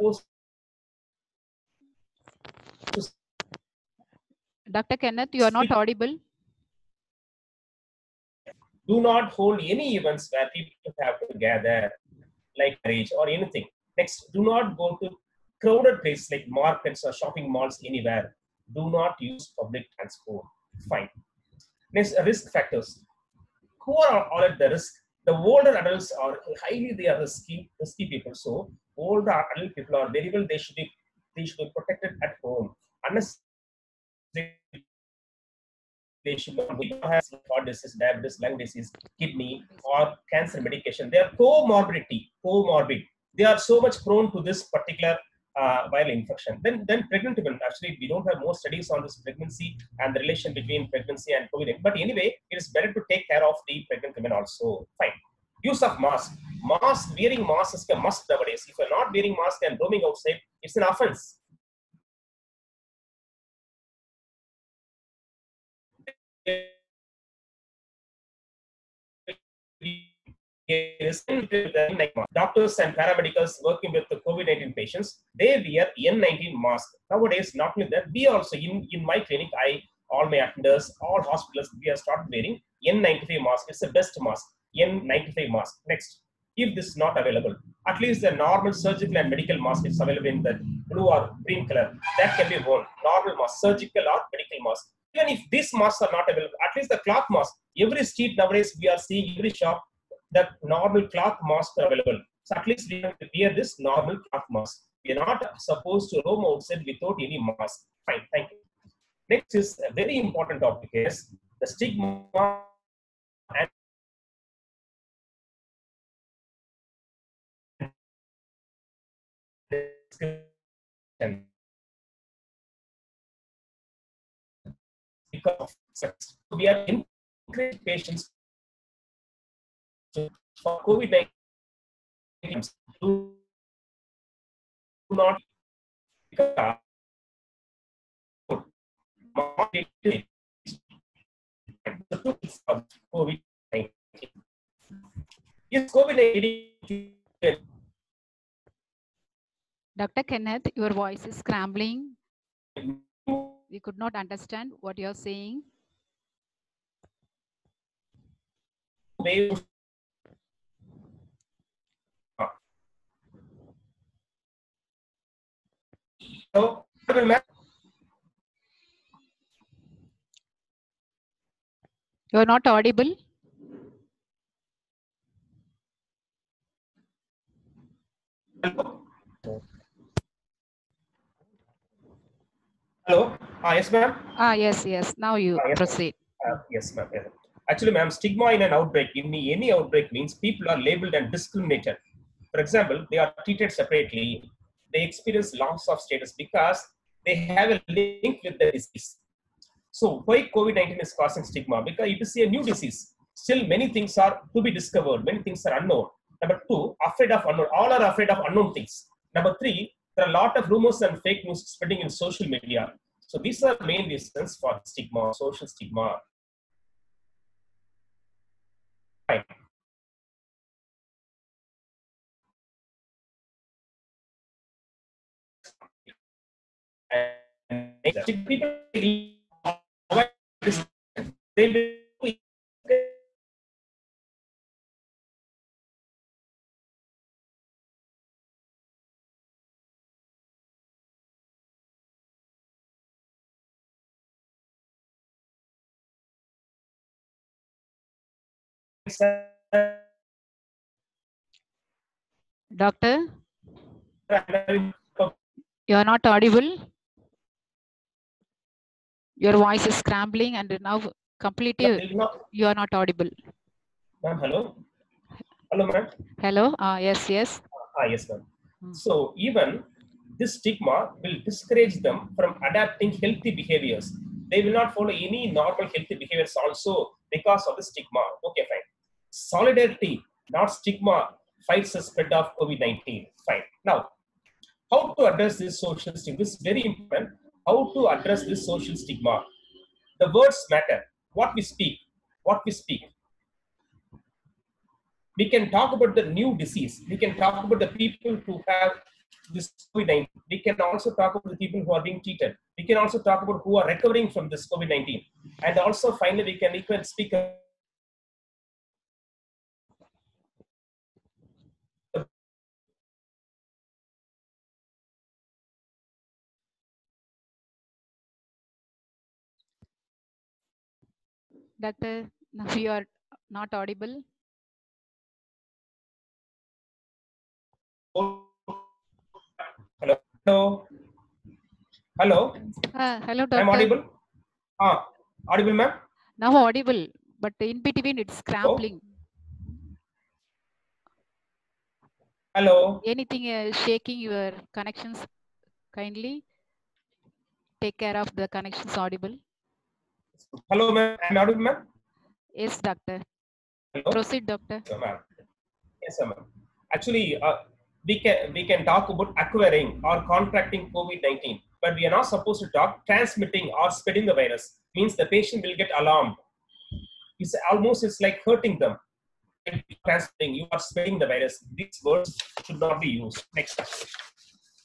to Dr. Kenneth, you are not audible. do not hold any events where people have to gather, like marriage or anything. Next, do not go to crowded places like markets or shopping malls anywhere. Do not use public transport. Fine. Next, uh, risk factors. Who are all at the risk? The older adults are highly they are risky, risky people. So older adult people are very well. They should be they should be protected at home. Unless be has heart disease, diabetes, lung disease, kidney, or cancer medication. They are comorbidity, comorbid. They are so much prone to this particular uh, viral infection. Then, then pregnant women. Actually, we don't have more studies on this pregnancy and the relation between pregnancy and COVID. But anyway, it is better to take care of the pregnant women also. Fine. Use of mask. Mask, wearing mask is a must nowadays. If you're not wearing mask and roaming outside, it's an offense. Doctors and paramedics working with the COVID-19 patients, they wear N19 mask. Nowadays, not only that, we also in, in my clinic, I all my attenders, all hospitals, we have started wearing N95 mask. It's the best mask. N95 mask. Next, if this is not available, at least the normal surgical and medical mask is available in the blue or green color. That can be worn. Normal mask, surgical or medical mask. Even if these masks are not available, at least the cloth mask. Every street nowadays we are seeing every shop that normal cloth mask are available. So at least we have to wear this normal cloth mask. We are not supposed to roam outside without any mask. Fine, thank you. Next is a very important topic is the stigma and discrimination. Because. We are encouraging patients for COVID 19 do not COVID 19. Is COVID 19 Dr. Kenneth, your voice is scrambling. We could not understand what you're saying. You're not audible. Hello. Ah, yes, ma'am. Ah, yes, yes. Now you Ah, yes, proceed. Uh, yes, ma'am. yes. Actually, ma'am, stigma in an outbreak, in any outbreak means people are labeled and discriminated. For example, they are treated separately. They experience loss of status because they have a link with the disease. So, why COVID 19 is causing stigma? Because it is a new disease. Still, many things are to be discovered, many things are unknown. Number two, afraid of unknown. All are afraid of unknown things. Number three, there are a lot of rumors and fake news spreading in social media. So, these are the main reasons for stigma, social stigma. Fine. And people. They Doctor, you're not audible. Your voice is scrambling and now completely you are not audible. Ma'am, hello. Hello, ma'am. Hello? Ah, yes, yes. Ah, yes, ma'am. Hmm. So even this stigma will discourage them from adapting healthy behaviors. They will not follow any normal healthy behaviors also because of the stigma. Okay, fine. Solidarity, not stigma, fights the spread of COVID-19. Fine. Now, how to address this social stigma? This is very important. How to address this social stigma? The words matter. What we speak, what we speak we can talk about the new disease. We can talk about the people who have this COVID-19. We can also talk about the people who are being treated. We can also talk about who are recovering from this COVID-19. And also finally, we can even speak Doctor, now you are not audible. Hello. Hello. Hello. Ah, hello, I'm audible. Ah, audible, ma'am. Now audible, but in between it's scrambling. Hello. Anything uh, shaking your connections? Kindly take care of the connections audible. Hello, ma'am. I'm audible, ma'am. Yes, doctor. Hello. Proceed, doctor. So, ma'am. Yes, ma'am. Actually, uh, we can we can talk about acquiring or contracting COVID-19, but we are not supposed to talk transmitting or spreading the virus. Means the patient will get alarmed. It's almost it's like hurting them. Transmitting, you are spreading the virus. These words should not be used. Next.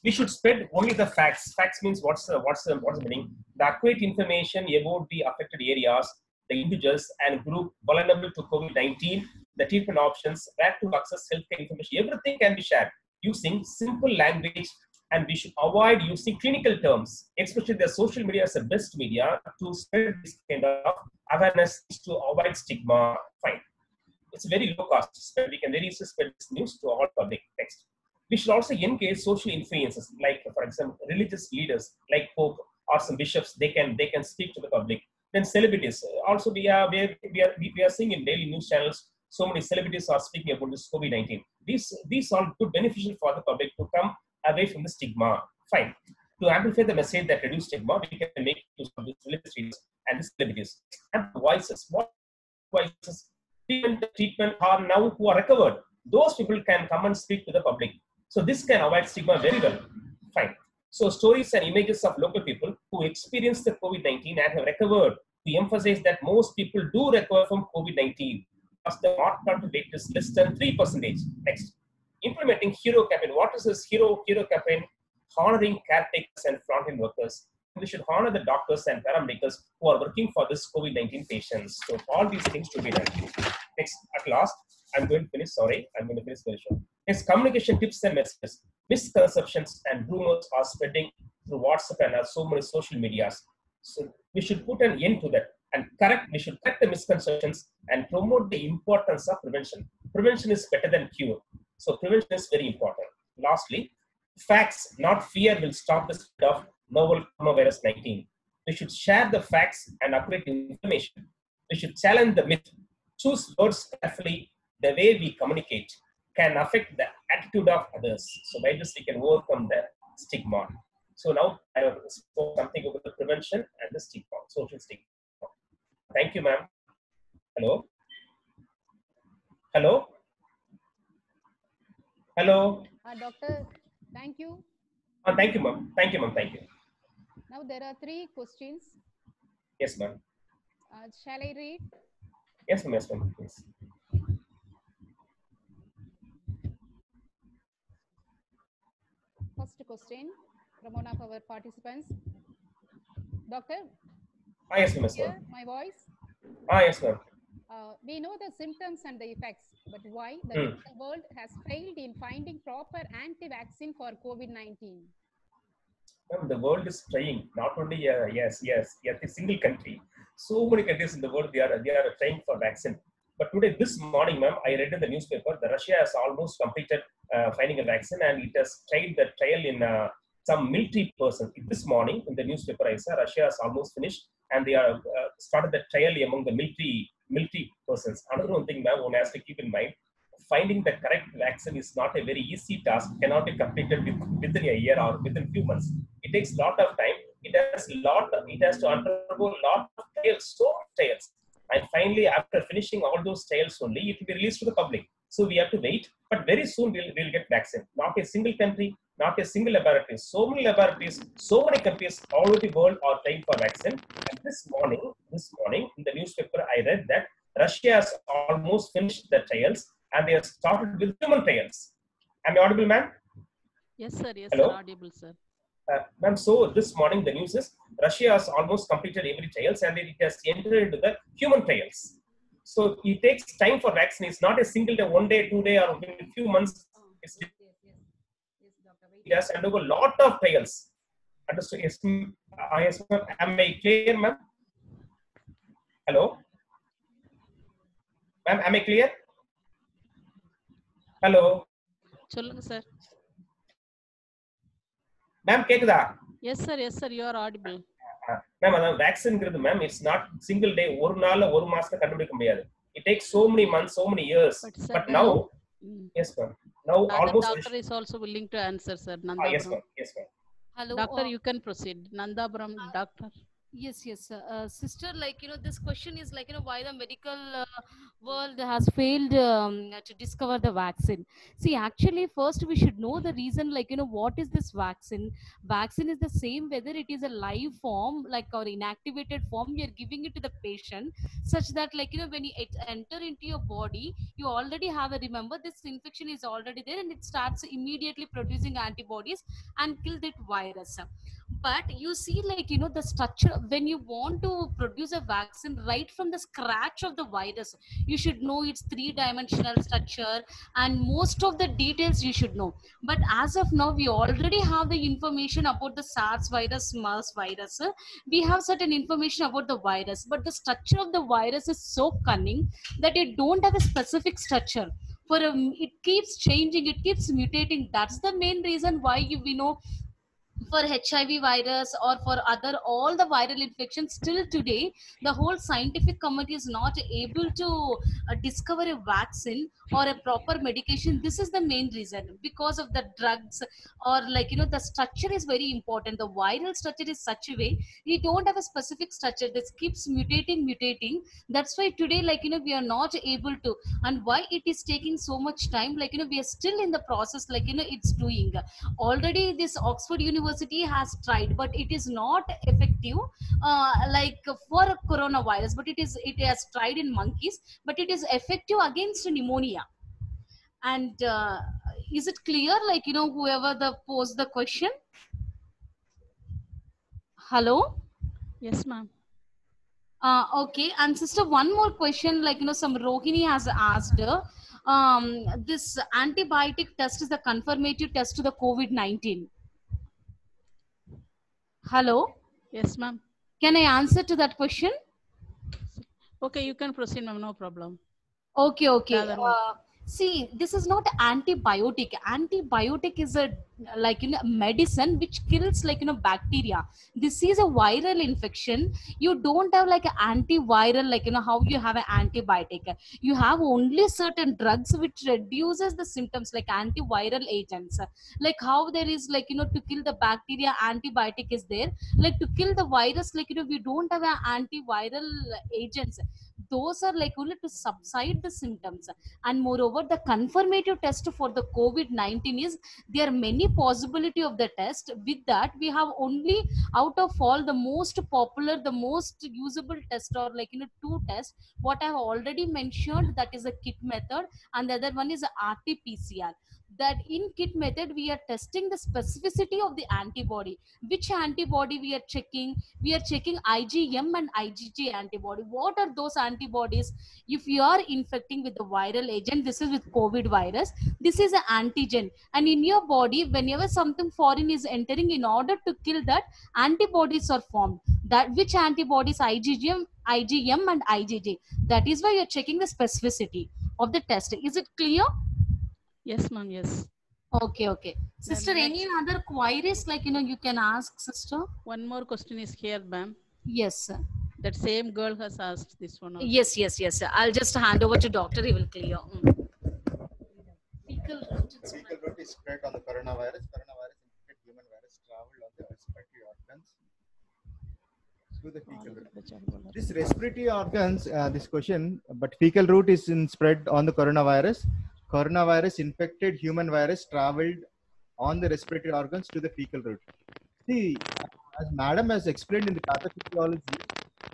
We should spread only the facts. Facts means what's the what's the what's the meaning? The accurate information about the affected areas, the individuals and group vulnerable to COVID-19, the treatment options, where to access healthcare information. Everything can be shared using simple language and we should avoid using clinical terms, especially the social media is the best media to spread this kind of awareness to avoid stigma. Fine. It's very low cost. So we can very easily spread this news to all public text. We should also engage social influences, like for example, religious leaders like Pope or some bishops. They can they can speak to the public. Then celebrities. Uh, also, we are we are, we are, we are seeing in daily news channels so many celebrities are speaking about this COVID-19. These these are good beneficial for the public to come away from the stigma. Fine. To amplify the message that reduce stigma, we can make use of the religious and celebrities and voices. What voices? Treatment, treatment are now who are recovered. Those people can come and speak to the public. So this can avoid stigma very well. Fine. So stories and images of local people who experienced the COVID-19 and have recovered. We emphasize that most people do recover from COVID-19 because the mortality rate is less than 3%. Next. Implementing hero campaign. What is this hero hero campaign? Honoring caretakers and frontline workers. We should honor the doctors and paramedics who are working for this COVID-19 patients. So all these things to be done. Next, at last, I'm going to finish. Sorry, I'm going to finish very short. Next, communication tips and messages. Misconceptions and rumors are spreading through WhatsApp and so many social medias. So we should put an end to that and correct. We should correct the misconceptions and promote the importance of prevention. Prevention is better than cure. So prevention is very important. Lastly, facts, not fear, will stop the spread of novel coronavirus 19. We should share the facts and accurate information. We should challenge the myth. Choose words carefully. The way we communicate can affect the attitude of others. So by this we can overcome the stigma. So now I have spoke something about the prevention and the stigma, social stigma. Thank you, ma'am. Hello. Hello. Hello. Uh, doctor, thank you. Uh, thank you, ma'am. Thank you, ma'am. Thank you. Now there are three questions. Yes, ma'am. Uh, shall I read? Yes, ma'am. Yes, ma'am. Please. First question from one of our participants. Doctor, Ah, yes, ma'am. Hear my voice? Ah, yes, ma'am. Uh, we know the symptoms and the effects, but why the medical world has failed in finding proper anti-vaccine for COVID-19? Ma'am, the world is trying. Not only uh, yes, yes, yes, a single country. So many countries in the world they are they are trying for vaccine. But today, this morning, ma'am, I read in the newspaper that Russia has almost completed uh, finding a vaccine and it has tried the trial in uh, some military person. This morning in the newspaper, I saw Russia has almost finished and they are uh, started the trial among the military military persons. Another one thing, ma'am, one has to keep in mind. Finding the correct vaccine is not a very easy task. Cannot be completed with, within a year or within few months. It takes a lot of time. It has lot. It has to undergo lot of trials, so trials. And finally, after finishing all those trials only, it will be released to the public. So we have to wait. But very soon we'll, we'll get vaccine. Not a single country, not a single laboratory. So many laboratories, so many countries all over the world are trying for vaccine. And this morning, this morning in the newspaper, I read that Russia has almost finished the trials and they have started with human trials. Am I audible, ma'am? Yes, sir. Yes, Hello? sir. Audible, sir. Uh, ma'am, so this morning the news is Russia has almost completed every trials and it has entered into the human trials. So it takes time for vaccine. It's not a single day, one day, two day, or within a few months. It's, it has undergo a lot of trials. Understood? Yes, ma'am. Uh, yes, ma'am. Am I clear, ma'am? Hello? Ma'am, am I clear? Hello? சொல்லுங்க sir ma'am கேக்குதா yes sir yes sir you are audible ma'am அதான் வேக்சின்ங்கிறது ma'am it's not single day ஒரு நாள்ல ஒரு மாசத்துல கண்டுபிடிக்க முடியாது it take so many months so many years but now. Yes ma'am now almost doctor is also willing to answer, sir. Yes Nandapuram. Ma'am yes ma'am. Doctor, uh, you can proceed. Nandapuram, doctor. Yes, yes, uh, sister. Like you know, this question is like you know why the medical uh, world has failed um, to discover the vaccine. See, actually, first we should know the reason. Like you know, what is this vaccine? Vaccine is the same whether it is a live form, like or inactivated form. We are giving it to the patient, such that like you know when you enter into your body, you already have a remember this infection is already there, and it starts immediately producing antibodies and kill that virus but you see like you know the structure when you want to produce a vaccine right from the scratch of the virus you should know its three dimensional structure and most of the details you should know. But as of now we already have the information about the sars virus mers virus. We have certain information about the virus but the structure of the virus is so cunning that it don't have a specific structure for um, it keeps changing it keeps mutating. That's the main reason why you we know for HIV virus or for other all the viral infections still today the whole scientific community is not able to uh, discover a vaccine or a proper medication. This is the main reason. Because of the drugs or like you know the structure is very important. The viral structure is such a way we don't have a specific structure. This keeps mutating mutating. That's why today like you know we are not able to. And why it is taking so much time? Like you know we are still in the process like you know it's doing. Already this oxford university has tried but it is not effective uh, like for coronavirus but it is it has tried in monkeys but it is effective against pneumonia and uh, is it clear like you know whoever the posed the question hello Yes, ma'am. uh, okay, and sister, one more question. Like you know, some Rohini has asked. Um, this antibiotic test is the confirmative test to the COVID nineteen. Hello, Yes, ma'am. can I answer to that question? Okay, you can proceed, ma'am. No problem. Okay, okay. The other one. Uh, see, this is not antibiotic. Antibiotic is a like you know medicine which kills like you know bacteria. This is a viral infection. You don't have like an antiviral like you know how you have an antibiotic. You have only certain drugs which reduces the symptoms like antiviral agents. Like how there is like you know to kill the bacteria, antibiotic is there. Like to kill the virus, like you know we don't have an antiviral agents those are like only to subside the symptoms and moreover the confirmative test for the covid-19 is there are many possibility of the test. With that we have only out of all the most popular the most usable test or like you know two tests what i have already mentioned that is a kit method and the other one is a rt-pcr that in kit method we are testing the specificity of the antibody. Which antibody we are checking? We are checking igm and igg antibody. What are those antibodies? If you are infecting with the viral agent this is with covid virus this is an antigen. And in your body whenever something foreign is entering in order to kill that antibodies are formed. That which antibodies? Igm igm and igg that is why you're checking the specificity of the test. Is it clear Yes, ma'am. Yes. okay okay sister any other queries like you know you can ask sister One more question is here, ma'am. yes sir. That same girl has asked this one. also. yes yes yes sir. i'll just hand over to doctor he will clear Mm. Fecal route, Fecal route is spread on the coronavirus. Coronavirus infected human virus traveled on the respiratory organs through the fecal route. This respiratory organs, uh, this question, but fecal route is in spread on the coronavirus. Coronavirus infected human virus traveled on the respiratory organs to the fecal route. See, as madam has explained in the pathophysiology,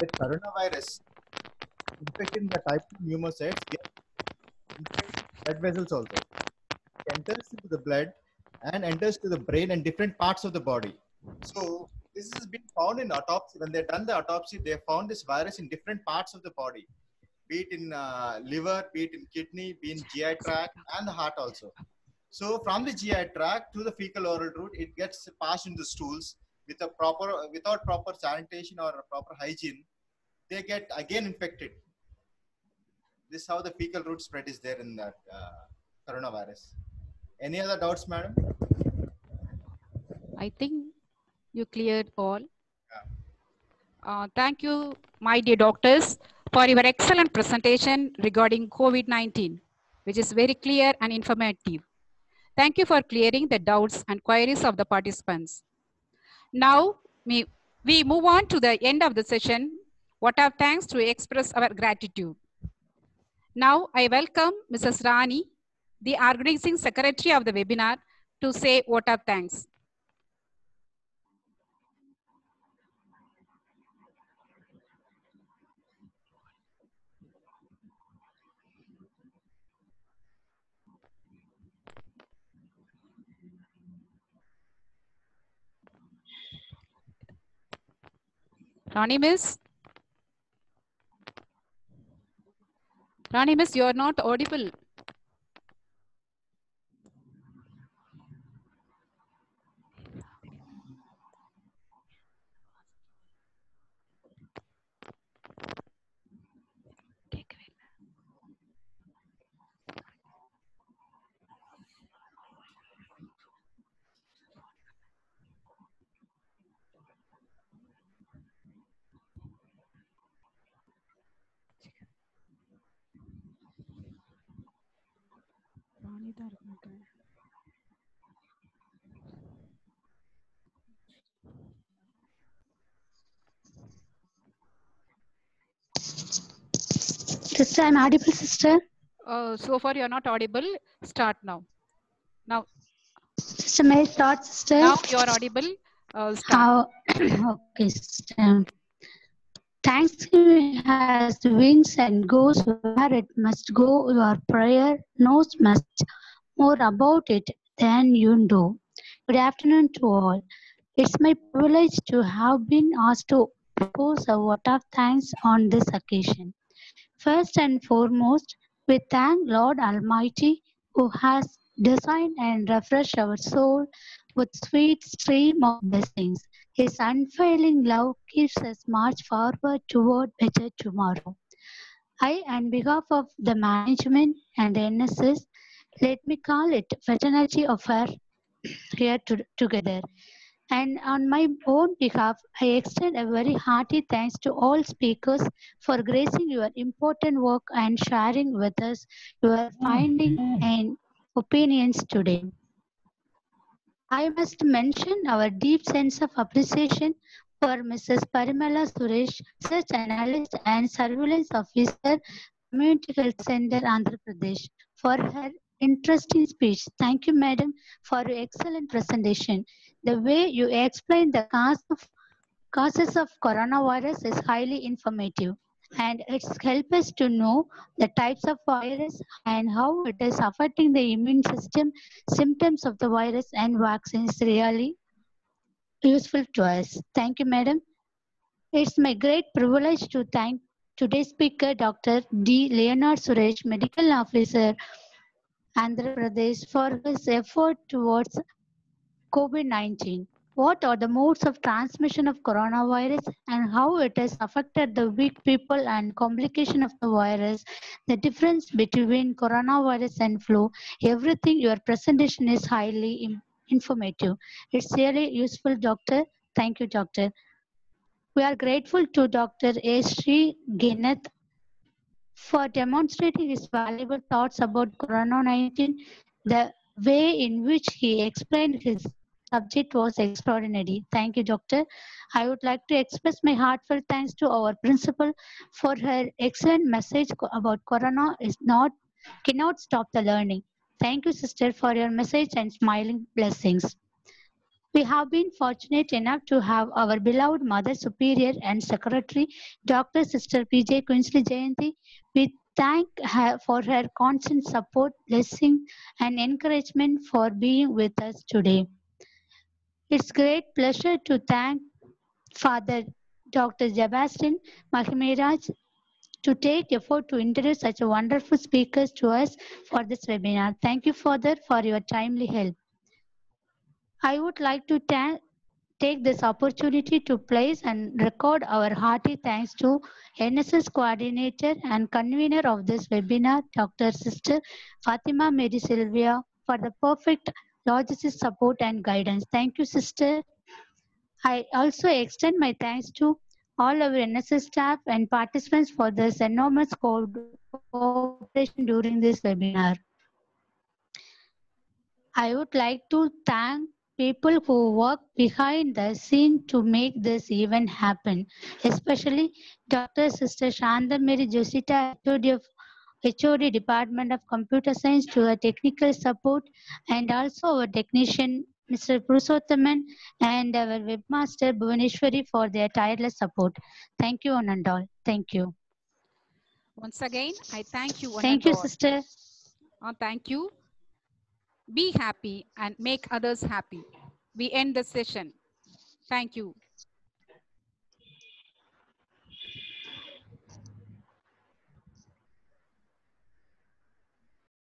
the coronavirus infecting the type 2 pneumocytes get infect blood vessels also. It enters into the blood and enters to the brain and different parts of the body. So this has been found in autopsy. When they done the autopsy, they found this virus in different parts of the body, be it in uh, liver, be it in kidney, be in GI tract, and the heart also. So from the GI tract to the fecal oral route, it gets passed in the stools with a proper, without proper sanitation or proper hygiene. They get again infected. This is how the fecal route spread is there in that uh, coronavirus. Any other doubts, madam? I think you cleared all. Uh, thank you, my dear doctors, for your excellent presentation regarding COVID-19, which is very clear and informative. Thank you for clearing the doubts and queries of the participants. Now, we We move on to the end of the session. What are thanks to express our gratitude. Now I welcome Mrs. Rani, the organizing secretary of the webinar, to say what are thanks. Rani Miss? Rani Miss, you are not audible. Sister, I'm audible, sister. Uh, so far, you are not audible. Start now. Now, Sister, may I start, sister? now you are audible. Uh, start. How? okay, sister. Thanksgiving has wings and goes where it must go. Your prayer knows much more about it than you do. Good afternoon to all. It's my privilege to have been asked to propose a vote of thanks on this occasion. First and foremost, we thank Lord Almighty who has designed and refreshed our soul with sweet stream of blessings. His unfailing love keeps us march forward toward better tomorrow. I, on behalf of the management and the NSS, let me call it fraternity of our here to, together. And on my own behalf, I extend a very hearty thanks to all speakers for gracing your important work and sharing with us your findings and opinions today. I must mention our deep sense of appreciation for Mrs. Parimala Suresh, Research Analyst and Surveillance Officer, Community Health Center, Andhra Pradesh, for her interesting speech. Thank you, Madam, for your excellent presentation. The way you explained the cause of, causes of coronavirus is highly informative and it's helped us to know the types of virus and how it is affecting the immune system, symptoms of the virus and vaccines really useful to us. Thank you, madam. It's my great privilege to thank today's speaker, Dr. D. Leonard Suresh, Medical Officer, Andhra Pradesh, for his effort towards COVID-19. What are the modes of transmission of coronavirus and how it has affected the weak people and complication of the virus, the difference between coronavirus and flu, everything your presentation is highly informative. It's really useful, doctor. Thank you, doctor. We are grateful to Dr. A. Sri Ginnath for demonstrating his valuable thoughts about Corona-19. The way in which he explained his subject was extraordinary. Thank you, Doctor. I would like to express my heartfelt thanks to our principal for her excellent message about Corona is not cannot stop the learning. Thank you, sister, for your message and smiling blessings. We have been fortunate enough to have our beloved Mother Superior and Secretary, Dr. Sister P.J. Quinsley Jayanti. We thank her for her constant support, blessing, and encouragement for being with us today. It's great pleasure to thank Father Dr. Sebastian Mahimiraj to take effort to introduce such a wonderful speakers to us for this webinar. Thank you, Father, for your timely help. I would like to ta- take this opportunity to place and record our hearty thanks to NSS coordinator and convener of this webinar, Dr. Sister Fatima Mary Sylvia, for the perfect logistics support and guidance. Thank you, sister. I also extend my thanks to all our NSS staff and participants for this enormous cooperation during this webinar. I would like to thank people who work behind the scene to make this event happen, especially Dr. Sister Shanda Mary Josita, HOD of HOD Department of Computer Science to her technical support and also our technician Mr. Purusothaman and our webmaster Bhuvaneshwari for their tireless support. Thank you one and all. Thank you. Once again, I thank you. Thank you, all. sister. Uh, thank you. Be happy and make others happy. We end the session. Thank you.